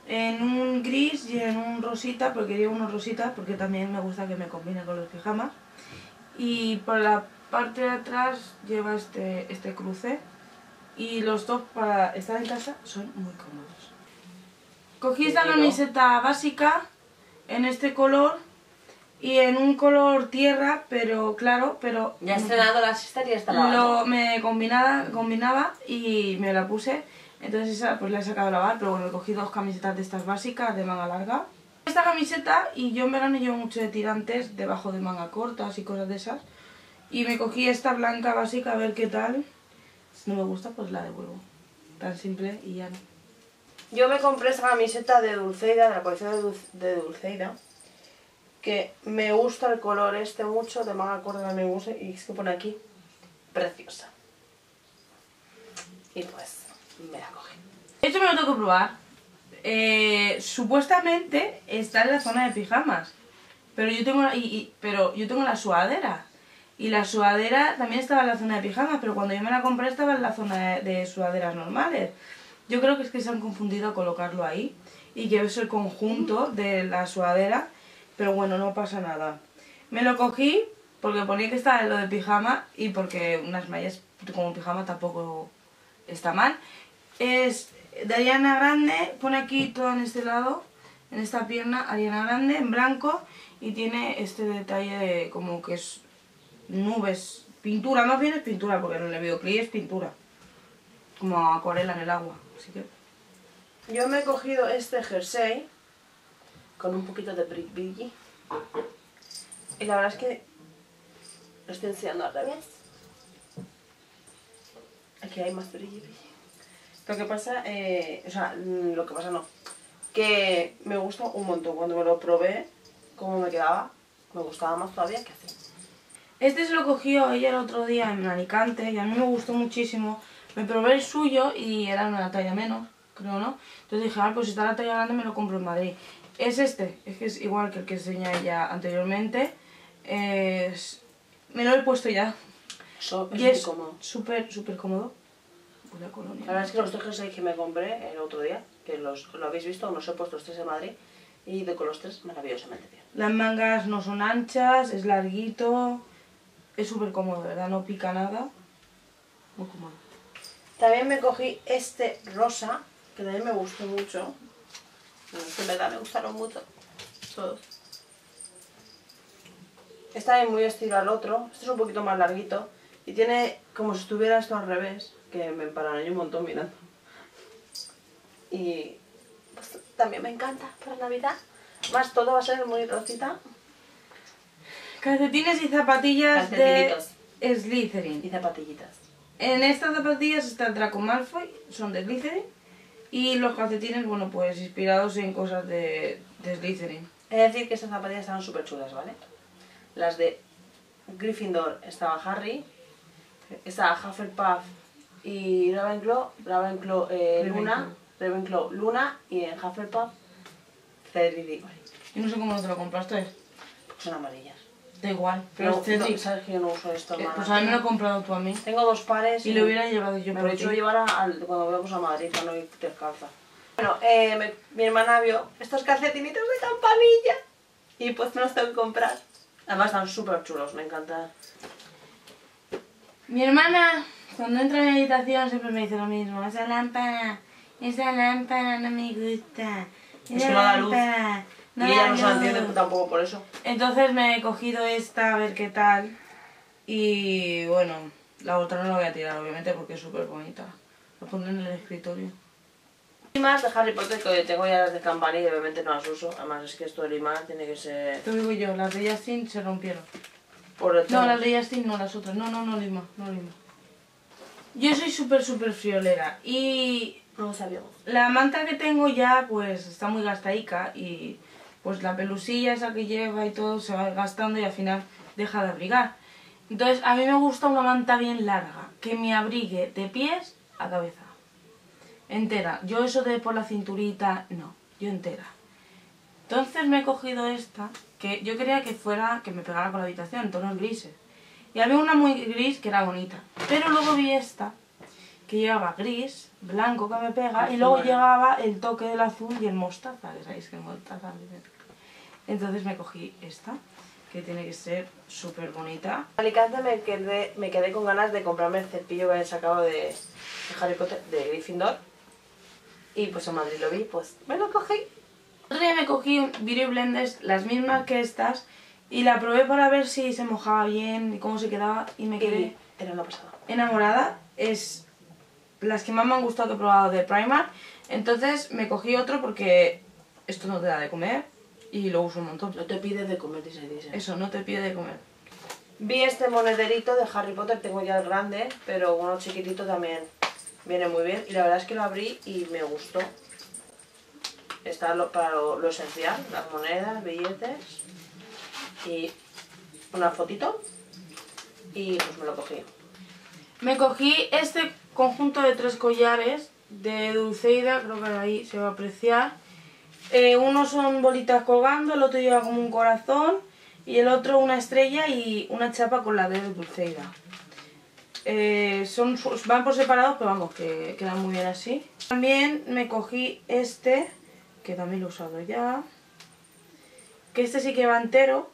En un gris y en un rosita, porque quería uno rosita, porque también me gusta que me combine con los pijamas. Y por la parte de atrás lleva este, este cruce. Y los dos para estar en casa son muy cómodos. Cogí esta camiseta básica en este color y en un color tierra, pero claro, pero Ya he estrenado la sister y ya está lo, me combinaba, combinaba y me la puse. Entonces esa pues la he sacado a lavar, pero bueno, cogí dos camisetas de estas básicas de manga larga. Esta camiseta, y yo en verano llevo mucho de tirantes debajo de manga cortas y cosas de esas. Y me cogí esta blanca básica a ver qué tal. Si no me gusta, pues la devuelvo. Tan simple y ya no. Yo me compré esta camiseta de Dulceida, de la colección de, Dulce- de Dulceida. Que me gusta el color este mucho, de manga corta me gusta. Y es que pone aquí, preciosa. Y pues, me la cogí. Esto me lo tengo que probar. Eh, supuestamente está en la zona de pijamas. Pero yo tengo y- y- pero yo tengo la sudadera. Y la sudadera también estaba en la zona de pijamas, pero cuando yo me la compré estaba en la zona de, de sudaderas normales. Yo creo que es que se han confundido a colocarlo ahí. Y que es el conjunto de la sudadera. Pero bueno, no pasa nada. Me lo cogí porque ponía que estaba en lo de pijama y porque unas mallas como pijama tampoco está mal. Es de Ariana Grande, pone aquí todo en este lado, en esta pierna, Ariana Grande en blanco y tiene este detalle de como que es nubes, pintura, más bien es pintura porque en el videoclip es pintura, como acuarela en el agua, así que... Yo me he cogido este jersey con un poquito de brick brilli. Y la verdad es que lo estoy enseñando al revés. Aquí hay más brilli brilli. Lo que pasa, eh, o sea, mm, lo que pasa no. Que me gusta un montón. Cuando me lo probé, cómo me quedaba, me gustaba más todavía que hace. Este se lo cogió ella el otro día en Alicante y a mí me gustó muchísimo. Me probé el suyo y era una talla menos, creo, ¿no? Entonces dije, ah, pues si está la talla grande me lo compro en Madrid. Es este, es que es igual que el que enseñé ella anteriormente. Es... Me lo he puesto ya. So- Y es súper, súper cómodo. Huele a colonia. La verdad es que los tres que me compré el otro día, que los, lo habéis visto, los he puesto los tres en Madrid, y ido con los tres maravillosamente bien. Las mangas no son anchas, es larguito. Es súper cómodo, ¿verdad? No pica nada. Muy cómodo. También me cogí este rosa, que también me gustó mucho. En verdad me gustaron mucho. Todos. Está también muy estilo al otro. Este es un poquito más larguito. Y tiene como si estuviera esto al revés, que me paranoia un montón mirando. Y pues, también me encanta para Navidad. Más todo va a ser muy rosita. Calcetines y zapatillas de Calcetinitos. Y Slytherin. zapatillitas. En estas zapatillas está el Draco Malfoy, son de Slytherin. Y los calcetines, bueno, pues inspirados en cosas de, de Slytherin. Es decir, que estas zapatillas estaban súper chulas, ¿vale? Las de Gryffindor estaba Harry, estaba Hufflepuff y Ravenclaw, Ravenclaw eh, Luna, Ravenclaw Luna y en Hufflepuff Cedric Diggory. Y no sé cómo te lo compraste. Porque son amarillas. Da igual, pero Cedric. sabes que yo no uso esto, Eh. Pues a mí me lo he comprado tú a mí. Tengo dos pares Y lo hubiera llevado yo me por lo hecho ti. llevar al, cuando vayamos a Madrid para no ir descalza. Bueno, eh, me- mi hermana vio estos calcetinitos de campanilla y pues me los tengo que comprar. Además están súper chulos, me encantan. Mi hermana, cuando entra en mi habitación, siempre me dice lo mismo. Esa lámpara, esa lámpara no me gusta. Es Esa que no da luz. lámpara y ella no se la luz". entiende tampoco por eso. Entonces me he cogido esta a ver qué tal. Y bueno, la otra no la voy a tirar, obviamente, porque es súper bonita. La pondré en el escritorio. Y más de Harry Potter que tengo ya las de campanilla y obviamente no las uso. Además es que esto de limar tiene que ser Te digo yo, las de Justin se rompieron. por el No, las de Justin no, las otras. No, no, no, Lima, no, Lima. Yo soy súper, súper friolera. Y No lo sabía. La manta que tengo ya pues está muy gastaica y pues la pelusilla esa que lleva y todo se va gastando y al final deja de abrigar. Entonces a mí me gusta una manta bien larga, que me abrigue de pies a cabeza. Entera. Yo eso de por la cinturita, no, yo entera. Entonces me he cogido esta, que yo quería que fuera, que me pegara con la habitación, en tonos grises. Y había una muy gris que era bonita. Pero luego vi esta, que llevaba gris, blanco que me pega, y luego Azul. llevaba el toque del azul y el mostaza, que sabéis que el mostaza... Entonces me cogí esta, que tiene que ser súper bonita. En Alicante me quedé, me quedé con ganas de comprarme el cepillo que había sacado de, de Harry Potter, de Gryffindor. Y pues en Madrid lo vi, pues me lo cogí. Otro día me cogí un Beauty Blenders, las mismas que estas, y la probé para ver si se mojaba bien y cómo se quedaba, y me quedé Y era una pasada. enamorada. Es las que más me han gustado que he probado de Primark. Entonces me cogí otro porque esto no te da de comer y lo uso un montón. No te pides de comer, dice, dice. Eso, no te pide de comer. Vi este monederito de Harry Potter, tengo ya el grande, pero uno chiquitito también viene muy bien. Y la verdad es que lo abrí y me gustó. Está lo- para lo, lo esencial, las monedas, billetes y una fotito. Y pues me lo cogí. Me cogí este conjunto de tres collares de Dulceida, creo que ahí se va a apreciar. Eh, uno son bolitas colgando, el otro lleva como un corazón y el otro una estrella y una chapa con la de Dulceida. Eh, son, van por separados, pero vamos, que quedan muy bien así. También me cogí este, que también lo he usado ya. Que este sí que va entero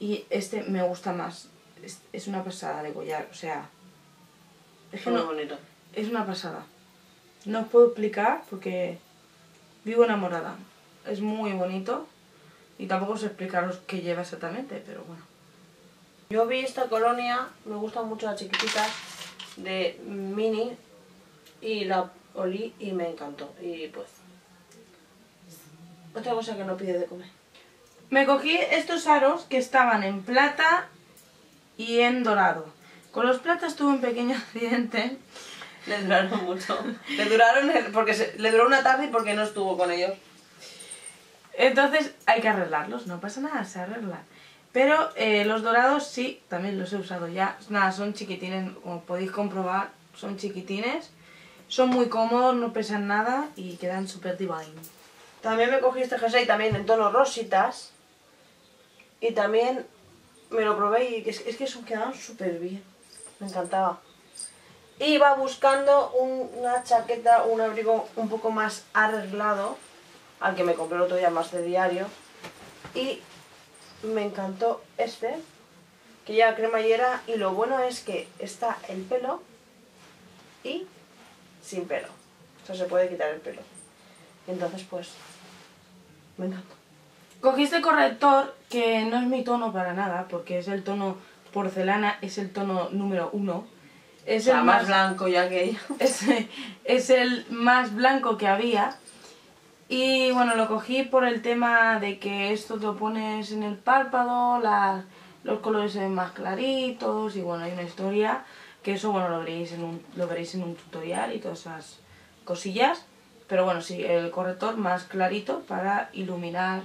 y este me gusta más. Es, es una pasada de collar, o sea... Es que Muy no, bonito. es una pasada. No os puedo explicar porque vivo enamorada. Es muy bonito y tampoco sé explicaros qué lleva exactamente, pero bueno. Yo vi esta colonia, me gustan mucho las chiquititas de Mini y la olí y me encantó. Y pues, otra cosa que no pide de comer. Me cogí estos aros que estaban en plata y en dorado. Con los platas tuve un pequeño accidente Le duraron mucho. Le duraron el- porque se- le duró una tarde y porque no estuvo con ellos. Entonces hay que arreglarlos, no pasa nada, se arreglan. Pero eh, los dorados sí, también los he usado ya. Nada, son chiquitines, como podéis comprobar, son chiquitines. Son muy cómodos, no pesan nada y quedan súper divine. También me cogí este jersey también en tonos rositas. Y también me lo probé y es, es que eso quedaban súper bien. Me encantaba. Iba buscando un- una chaqueta, un abrigo un poco más arreglado, al que me compré el otro día más de diario. Y me encantó este, que lleva cremallera y lo bueno es que está el pelo y sin pelo. O sea, se puede quitar el pelo. Entonces, pues, me encanta. Cogí este corrector que no es mi tono para nada, porque es el tono porcelana, es el tono número uno. Es el más, blanco ya que es, es el más blanco que había. Y bueno, lo cogí por el tema de que esto te lo pones en el párpado, las- los colores se ven más claritos y bueno, hay una historia que eso bueno lo veréis en un, lo veréis en un tutorial y todas esas cosillas. Pero bueno, sí, el corrector más clarito para iluminar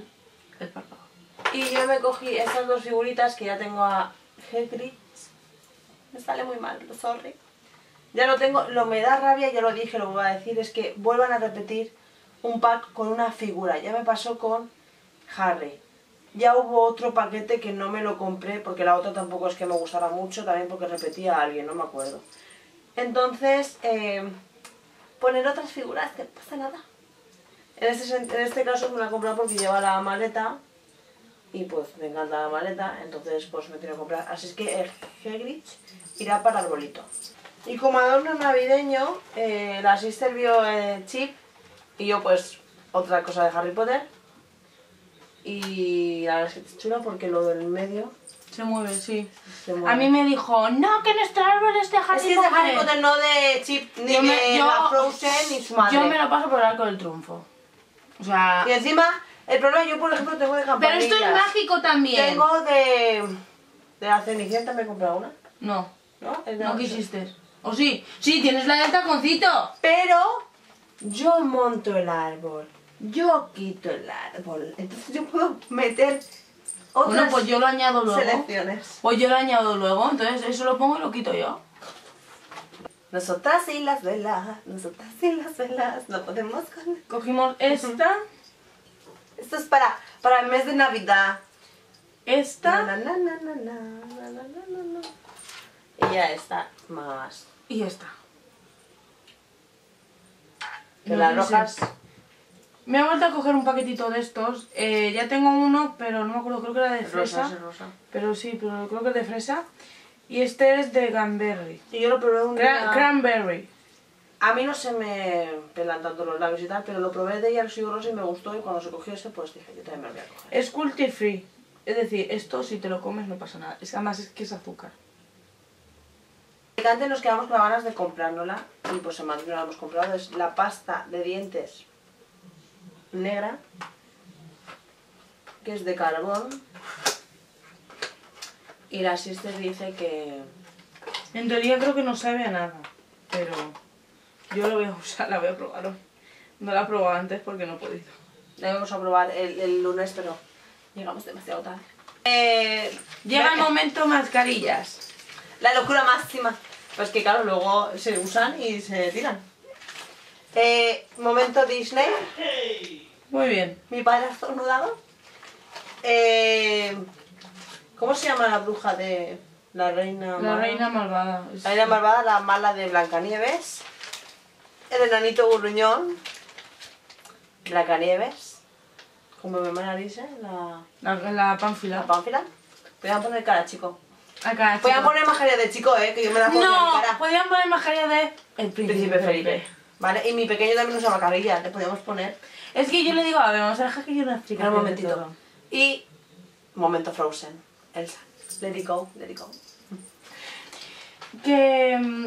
Y yo me cogí estas dos figuritas que ya tengo a Hagrid. Me sale muy mal, sorry. Ya lo tengo, lo me da rabia, ya lo dije, lo voy a decir, es que vuelvan a repetir un pack con una figura. Ya me pasó con Harry. Ya hubo otro paquete que no me lo compré porque la otra tampoco es que me gustara mucho, también porque repetía a alguien, no me acuerdo. Entonces, eh, poner otras figuras, que pasa nada. En este, en este caso me la he comprado porque lleva la maleta y pues me encanta la maleta, entonces pues me quiero comprar. Así es que el Hagrid irá para arbolito. Y como adorno navideño, eh, la sister vio eh, Chip y yo pues otra cosa de Harry Potter. Y la verdad es que es chula porque lo del medio Se mueve, sí. se mueve. A mí me dijo, no, que nuestro árbol es de Harry es que es de Harry Potter, no de Chip, ni Yo me- de yo- la Frozen, ni su madre. Yo me lo paso por el arco del triunfo. O sea... Y encima, el problema yo por ejemplo tengo de Pero campanillas. esto es mágico también. Tengo de... De la Cenicienta me he comprado una, No, ¿no? Es no quisiste. ¿O sí? Sí, tienes la del taconcito. Pero yo monto el árbol, yo quito el árbol, entonces yo puedo meter otras Bueno, pues yo lo añado luego. selecciones. Pues yo lo añado luego, entonces eso lo pongo y lo quito yo. Nosotras y las velas, nosotras y las velas, no podemos con... Cogimos esta. Uh -huh. Esto es para, para el mes de Navidad. Esta. Y ya está más. Y esta. Que no las rojas. Me he vuelto a coger un paquetito de estos. Ya tengo uno, pero no me acuerdo, creo que era de fresa. Rosa. Pero sí, pero creo que es de fresa. Y este es de Gamberry. Y yo lo probé un día... cranberry. A mí no se me pelan tanto los labios y tal, pero lo probé de sigo rosa y me gustó y cuando se cogió ese pues dije, yo también me lo voy a coger. Es cruelty free. Es decir, esto si te lo comes no pasa nada. Es, además es que es azúcar. Antes nos quedamos con las ganas de comprárnosla y pues en Madrid no la hemos comprado. Es la pasta de dientes negra, que es de carbón. Y la sister dice que... En teoría creo que no sabe a nada. Pero yo lo voy a usar, la voy a probar hoy. No la he probado antes porque no he podido. La íbamos a probar el, el lunes, pero llegamos demasiado tarde. Eh, Llega el momento mascarillas. La locura máxima. Pues que claro, luego se usan y se tiran. Eh, momento Disney. Muy bien. Mi padre ha estornudado. Eh, ¿Cómo se llama la bruja de la reina? La mala? reina malvada. Es- La reina malvada, la mala de Blancanieves. El enanito gruñón. Blancanieves. Como mi hermana dice, la, La, la pánfila. la pánfila. Podían poner cara, chico. Acá, Podían chico. poner mascarilla de chico, eh, que yo me la pongo No, cara. podían poner mascarilla de El Príncipe, Príncipe Felipe. Vale, y mi pequeño también usa mascarilla, le podíamos poner. Es que yo le digo, a ver, vamos a dejar que yo una explicación. Un momentito. Y. Momento Frozen. Elsa. Let it go, let it go. que mm,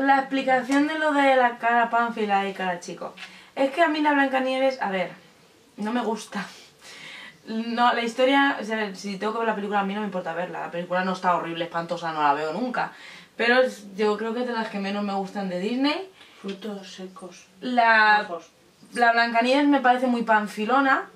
la explicación de lo de la cara pánfila y cara chico es que a mí la Blancanieves, a ver, no me gusta. No, la historia, o sea, si tengo que ver la película a mí no me importa verla, la película no está horrible, espantosa, no la veo nunca. pero yo creo que es de las que menos me gustan de Disney. Frutos secos. La, la Blancanieves me parece muy panfilona,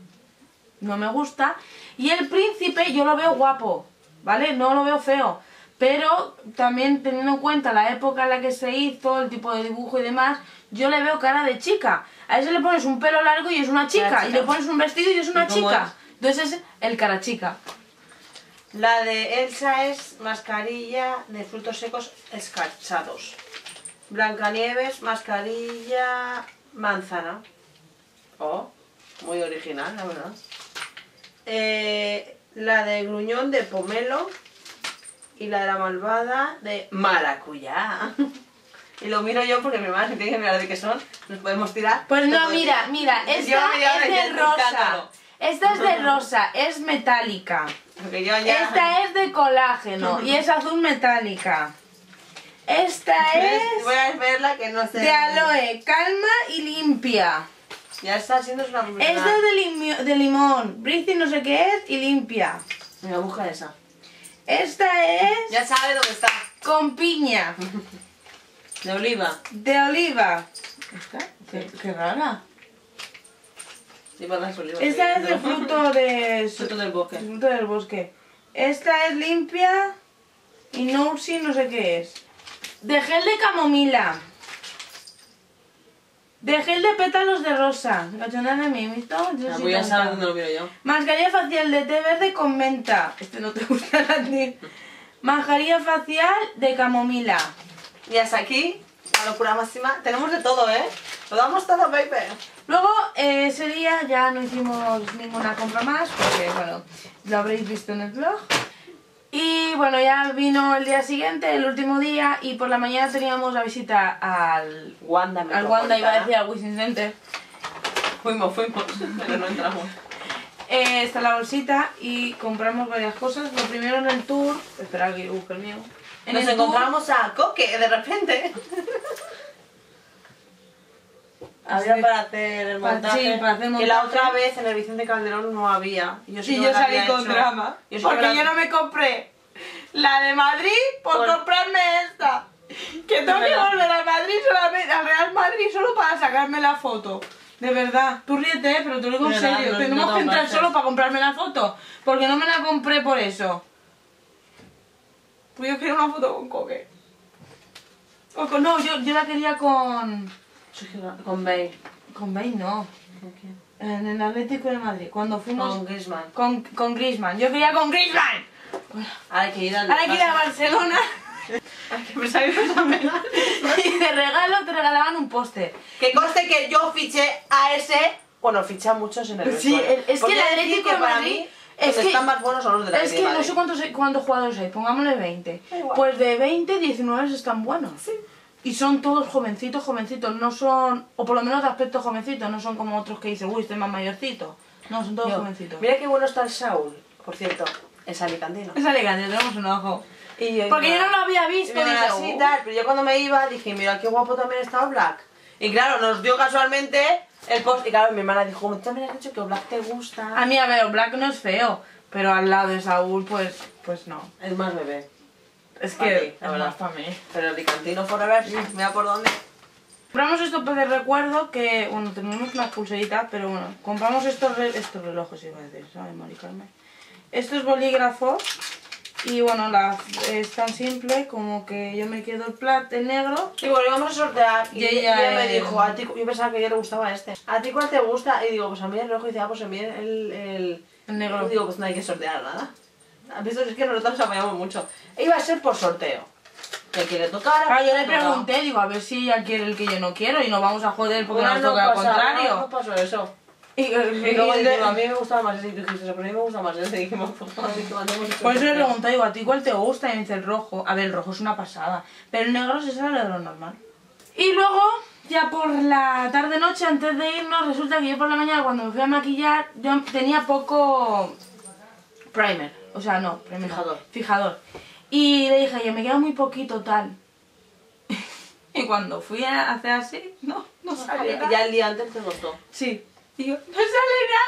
no me gusta. Y el príncipe yo lo veo guapo, ¿vale? No lo veo feo. Pero también teniendo en cuenta la época en la que se hizo, el tipo de dibujo y demás, yo le veo cara de chica. A ese le pones un pelo largo y es una chica. Y le pones un vestido y es una ¿Y cómo chica. Entonces es el cara chica. La de Elsa es mascarilla de frutos secos escarchados. Blancanieves, mascarilla manzana. Oh, muy original, la verdad. Eh, la de gruñón de pomelo. Y la de la malvada de maracuyá. Y lo miro yo porque mi hermana se tiene que mirar de qué son. Nos podemos tirar. Pues no, mira, mira, esta es de rosa. buscándolo. Esta es de rosa, es metálica. Ya... Esta es de colágeno y es azul metálica. Esta es Voy a verla que no sé. de aloe, calma y limpia. Ya está haciendo una Esta es de, de limón, y no sé qué es y limpia. Mira, busca esa. Esta es Ya sabe dónde está. con piña, De oliva. de oliva. ¿Esta? Qué, qué rara. Lleva las olivas. Esta es de fruto de... Fruto del bosque. Fruto del bosque. Esta es limpia y Noursi no sé qué es. De gel de camomila. De gel de pétalos de rosa. Cachondad de mí, ¿visto? Yo Ah, sí pues ya tonta. sabes dónde lo miro yo. Mascarilla facial de té verde con menta. Este no te gusta a ti. Mascarilla facial de camomila. Y hasta aquí, la locura máxima. Tenemos de todo, ¿eh? Lo damos todo, baby. Luego, eh, ese día ya no hicimos ninguna compra más, porque, bueno, lo habréis visto en el blog. Y bueno, ya vino el día siguiente, el último día, y por la mañana teníamos la visita al, Wanda, al Wanda, iba a decir al Wishing Center. Fuimos, fuimos, pero no entramos. Eh, está la bolsita y compramos varias cosas. Lo primero en el tour, espera que busque el mío. En Nos el tour- encontramos a Coque, de repente. Había para hacer el montaje. sí, para hacer Que la montaje. otra vez en el Vicente Calderón no había. Yo, sí Y yo salí con hecho. drama. Yo porque la- yo no me compré la de Madrid por, Por- comprarme esta. Que tengo que volver a Madrid solamente, al Real Madrid solo para sacarme la foto. De verdad, tú ríete, ¿eh? pero te lo digo en serio. no- Tenemos no que entrar solo para comprarme la foto. Porque no me la compré por eso. Pues yo quería una foto con Coque. O con- no, yo, yo la quería con. Con Bale. Con Bale, no. ¿Con quién? En el Atlético de Madrid. Cuando fuimos. Con Griezmann. Con, con Griezmann. Yo quería con Griezmann. Ahora hay que ir al Ahora hay que ir a Barcelona Hay que pensar y de regalo te regalaban un póster. Que conste que yo fiché a ese. Bueno, fiché a muchos en el Sí, vestuario. es que el Atlético de Madrid es que- están más buenos son los de la Es que no sé cuántos, cuántos jugadores hay, pongámosle 20. Da igual. Pues de 20, 19 están buenos. Sí. Y son todos jovencitos, jovencitos. No son, o por lo menos de aspecto jovencito, no son como otros que dicen, uy, este es más mayorcito. No, son todos Yo, jovencitos. Mira qué bueno está el Saúl, por cierto. Es alicantino. Es elegante, tenemos un ojo. Y yo, Porque yo no lo había visto. dije, así "Uh". tal, pero yo cuando me iba dije, mira qué guapo también está Black. Y claro, nos dio casualmente el post. Y claro, mi hermana dijo, tú también has dicho que Black te gusta. A mí, a ver, Black no es feo, pero al lado de Saúl, pues, pues no. Es más bebé. Es que es verdad. más para mí. Pero alicantino forever, mira por dónde. Compramos estos de recuerdo que, bueno, tenemos unas pulseritas, pero bueno, compramos estos, re- estos relojes, iba a decir, ¿sabes, Mari Carmen? Estos bolígrafos, y bueno, la, es tan simple como que yo me quedo el plat, el negro, Y bueno, íbamos a sortear. Y, Y ella, me dijo, a ti, yo pensaba que a ella le gustaba este. ¿A ti cuál te gusta? Y digo, pues a mí el rojo. Y dice, ah, pues a mí el. el... el negro. Y digo, pues no hay que sortear nada. ¿Has visto? Es que nosotros nos apoyamos mucho. E iba a ser por sorteo. Que le tocara. Claro, yo le pregunté, digo, a ver si ella quiere el que yo no quiero y no vamos a joder porque Bueno, nos no toca al contrario. No, no pasó eso. Y, Y luego y- a mí me gustaba más ese. Y tú dijiste, pero a mí me gusta más ese. Y dijimos, pues Por eso le pregunté, digo, ¿a ti cuál te gusta? Y me dice el rojo. A ver, el rojo es una pasada. Pero el negro se sale de lo normal. Y luego, ya por la tarde-noche, antes de irnos, resulta que yo por la mañana, cuando me fui a maquillar, yo tenía poco primer. O sea, no, primer. no, Fijador. Fijador. Y le dije, yo me queda muy poquito tal. y cuando fui a hacer así, no, no salía nada. Ya el día antes te costó. Sí. Y yo, no sale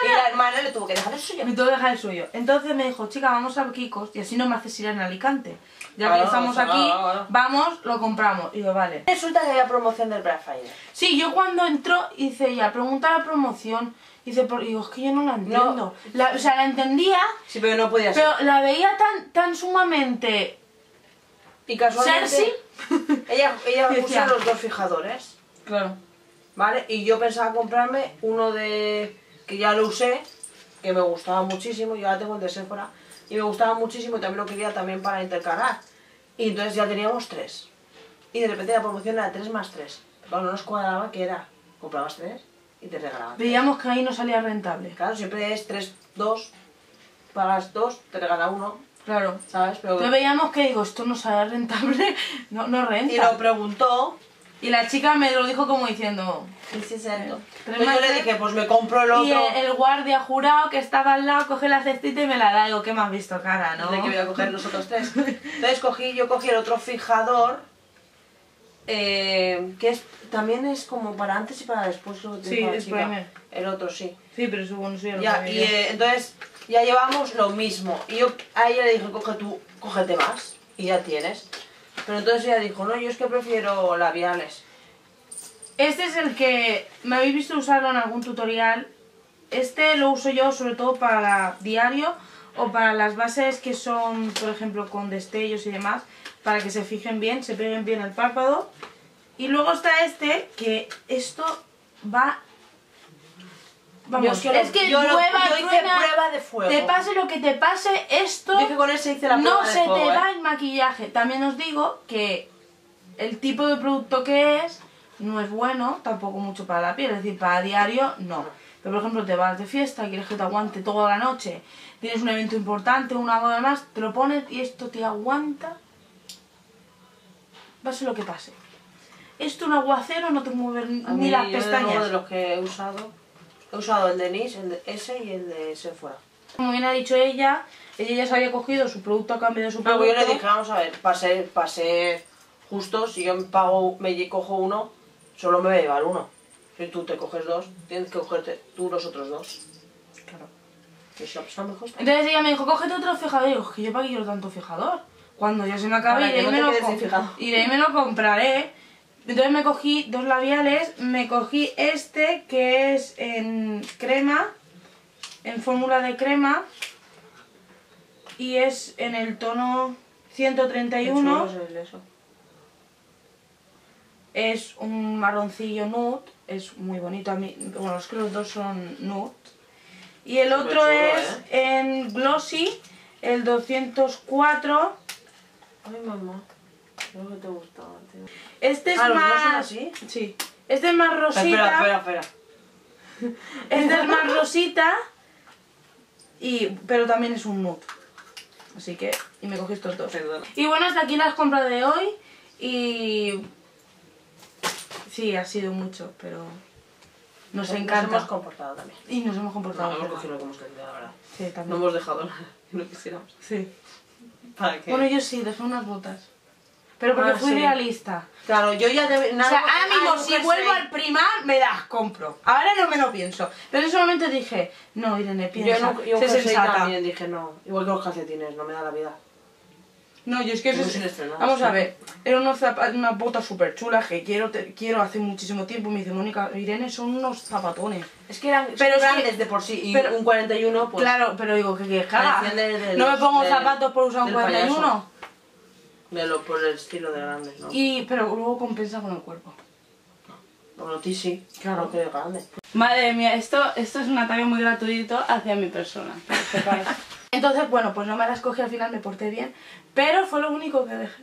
Y nada. la hermana le tuvo que dejar el suyo. Me tuvo que dejar el suyo. Entonces me dijo, chica, vamos a Kikos y así no me haces ir en Alicante. Ya que estamos claro, aquí, claro. vamos, lo compramos. Y yo, vale. Resulta que había promoción del Black Friday. Sí, yo cuando entró hice ya, pregunta la promoción. Dice, pero digo, es que yo no la entiendo. La- o sea, la entendía, Sí, pero no podía ser. pero la veía tan, tan sumamente Y casualmente, Cersei. ella, ella puso los dos fijadores, Claro. ¿vale? Y yo pensaba comprarme uno de... que ya lo usé, que me gustaba muchísimo, yo ahora tengo el de Sephora, y me gustaba muchísimo y también lo quería también para intercalar. Y entonces ya teníamos tres. Y de repente la promoción era 3 más 3. Pero no nos cuadraba que era, comprabas tres y te regalaban. Veíamos que ahí no salía rentable. Claro, siempre es 3, 2, pagas 2, te regala uno, Claro. ¿sabes? Pero... Entonces veíamos que digo, esto no sale rentable, no, no renta. Y lo preguntó Y la chica me lo dijo como diciendo... Sí, sí, exacto. Tres Entonces yo más le dije, pues me compro el otro. Y el, el guardia jurado que estaba al lado coge la cestita y me la da. Digo, ¿qué me has visto, cara, no? De que voy a coger los otros tres. Entonces cogí, yo cogí el otro fijador. Eh, que es también es como para antes y para después lo Sí, es chica. El otro sí. Sí, pero eso bueno, eso ya y eh, entonces ya llevamos lo mismo. Y yo a ella le dije, coge tú, cógete más. Y ya tienes. Pero entonces ella dijo, no, yo es que prefiero labiales. Este es el que me habéis visto usarlo en algún tutorial. Este lo uso yo sobre todo para diario o para las bases que son, por ejemplo, con destellos y demás, para que se fijen bien, se peguen bien el párpado. Y luego está este, que esto va... Vamos, Yo es que yo lo- llueva, yo hice prueba de fuego. Te pase lo que te pase, esto Yo que con ese hice la no se fuego, te ¿eh? va el maquillaje. También os digo que el tipo de producto que es no es bueno, tampoco mucho para la piel, es decir, para diario no. Pero por ejemplo, te vas de fiesta, quieres que te aguante toda la noche, tienes un evento importante, una boda además, te lo pones y esto te aguanta, pase lo que pase. Esto un aguacero no te mueve A ni mí, las yo pestañas. de los que he usado, he usado el de NYX, el de ese y el de Sephora. Como bien ha dicho ella, ella ya se había cogido su producto a cambio de su Pero producto. yo le dije, vamos a ver, para ser, para ser justo, si yo me pago, me cojo uno, solo me voy a llevar uno. Si tú te coges dos, tienes que cogerte tú los otros dos. Claro. Que. Entonces ella me dijo, cógete otro fijador. Y digo, "Es que yo para qué quiero tanto fijador. Cuando ya se me acabe, Para iré que y, no me lo iré y me lo compraré. Entonces me cogí dos labiales, me cogí este que es en crema, en fórmula de crema, y es en el tono 131. Qué chulo es un marroncillo nude, es muy bonito a mí. Bueno, es que los dos son nude. Y el otro chulo, es ¿eh? en glossy, el 204. Ay, mamá. Creo que te gustaba, tío. Este es Ah, ¿los más. son así? Sí. Este es más rosita. Espera, espera, espera. Este es más rosita. Y, pero también es un nude. Así que. Y me cogí estos dos. Y bueno, hasta aquí las compras de hoy. Y. Sí, ha sido mucho, pero. Nos Nos encanta. hemos comportado también. Y nos hemos No, comportado. hemos ¿verdad? cogido lo que hemos querido, la verdad. Sí, No también. hemos dejado nada que no quisiéramos. Sí. ¿Para qué? Bueno, yo sí, dejé unas botas. Pero porque Ah, fui sí. realista. Claro, yo ya te... O sea, ahora mismo, si vuelvo al primar, me las compro. Ahora no me lo pienso. Pero en ese momento dije, no, Irene, Yo, piensa, no, yo sé jersey sensata. también dije no. Igual que los calcetines, no me da la vida. No, yo es que eso es... Vamos a ver, eran unos unas botas súper chulas que quiero, te- quiero hace muchísimo tiempo. Me dice, Mónica, Irene, son unos zapatones. Es que eran Pero grandes de por sí. Y pero- un 41, pues... claro, pero digo, que qué No me pongo de- zapatos por usar un del 41. payaso. De lo, por el estilo de grandes, ¿no? Y, pero luego compensa con el cuerpo. Bueno, ti sí. Claro. Que de grande. Madre mía, esto, esto es un ataque muy gratuito hacia mi persona. que. Entonces, bueno, pues no me las cogí al final, me porté bien. Pero fue lo único que dejé.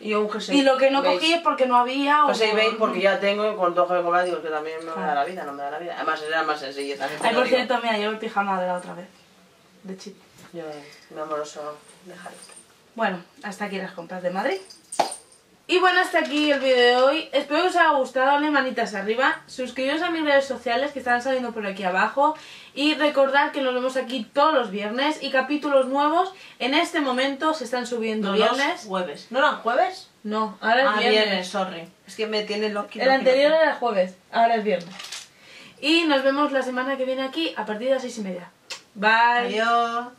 Y un jersey. Y lo que no cogí es porque no había o... Jersey beige porque ya tengo y con todo que comprar digo que también me da la vida, no me da la vida. Además era más sencillo también. Ay, por digo. cierto, mira, llevo el pijama de la otra vez. De chip. Yo, mi amoroso, dejar esto. Bueno, hasta aquí las compras de Madrid. Y bueno, hasta aquí el vídeo de hoy. Espero que os haya gustado, dale manitas arriba. Suscribiros a mis redes sociales que están saliendo por aquí abajo. Y recordad que nos vemos aquí todos los viernes. Y capítulos nuevos en este momento se están subiendo No, viernes. los jueves. ¿No eran jueves? No, ahora es ah, viernes. viernes, sorry. Es que me tiene loqui. El anterior era jueves, ahora es viernes. Y nos vemos la semana que viene aquí a partir de las seis y media. Bye. Adiós.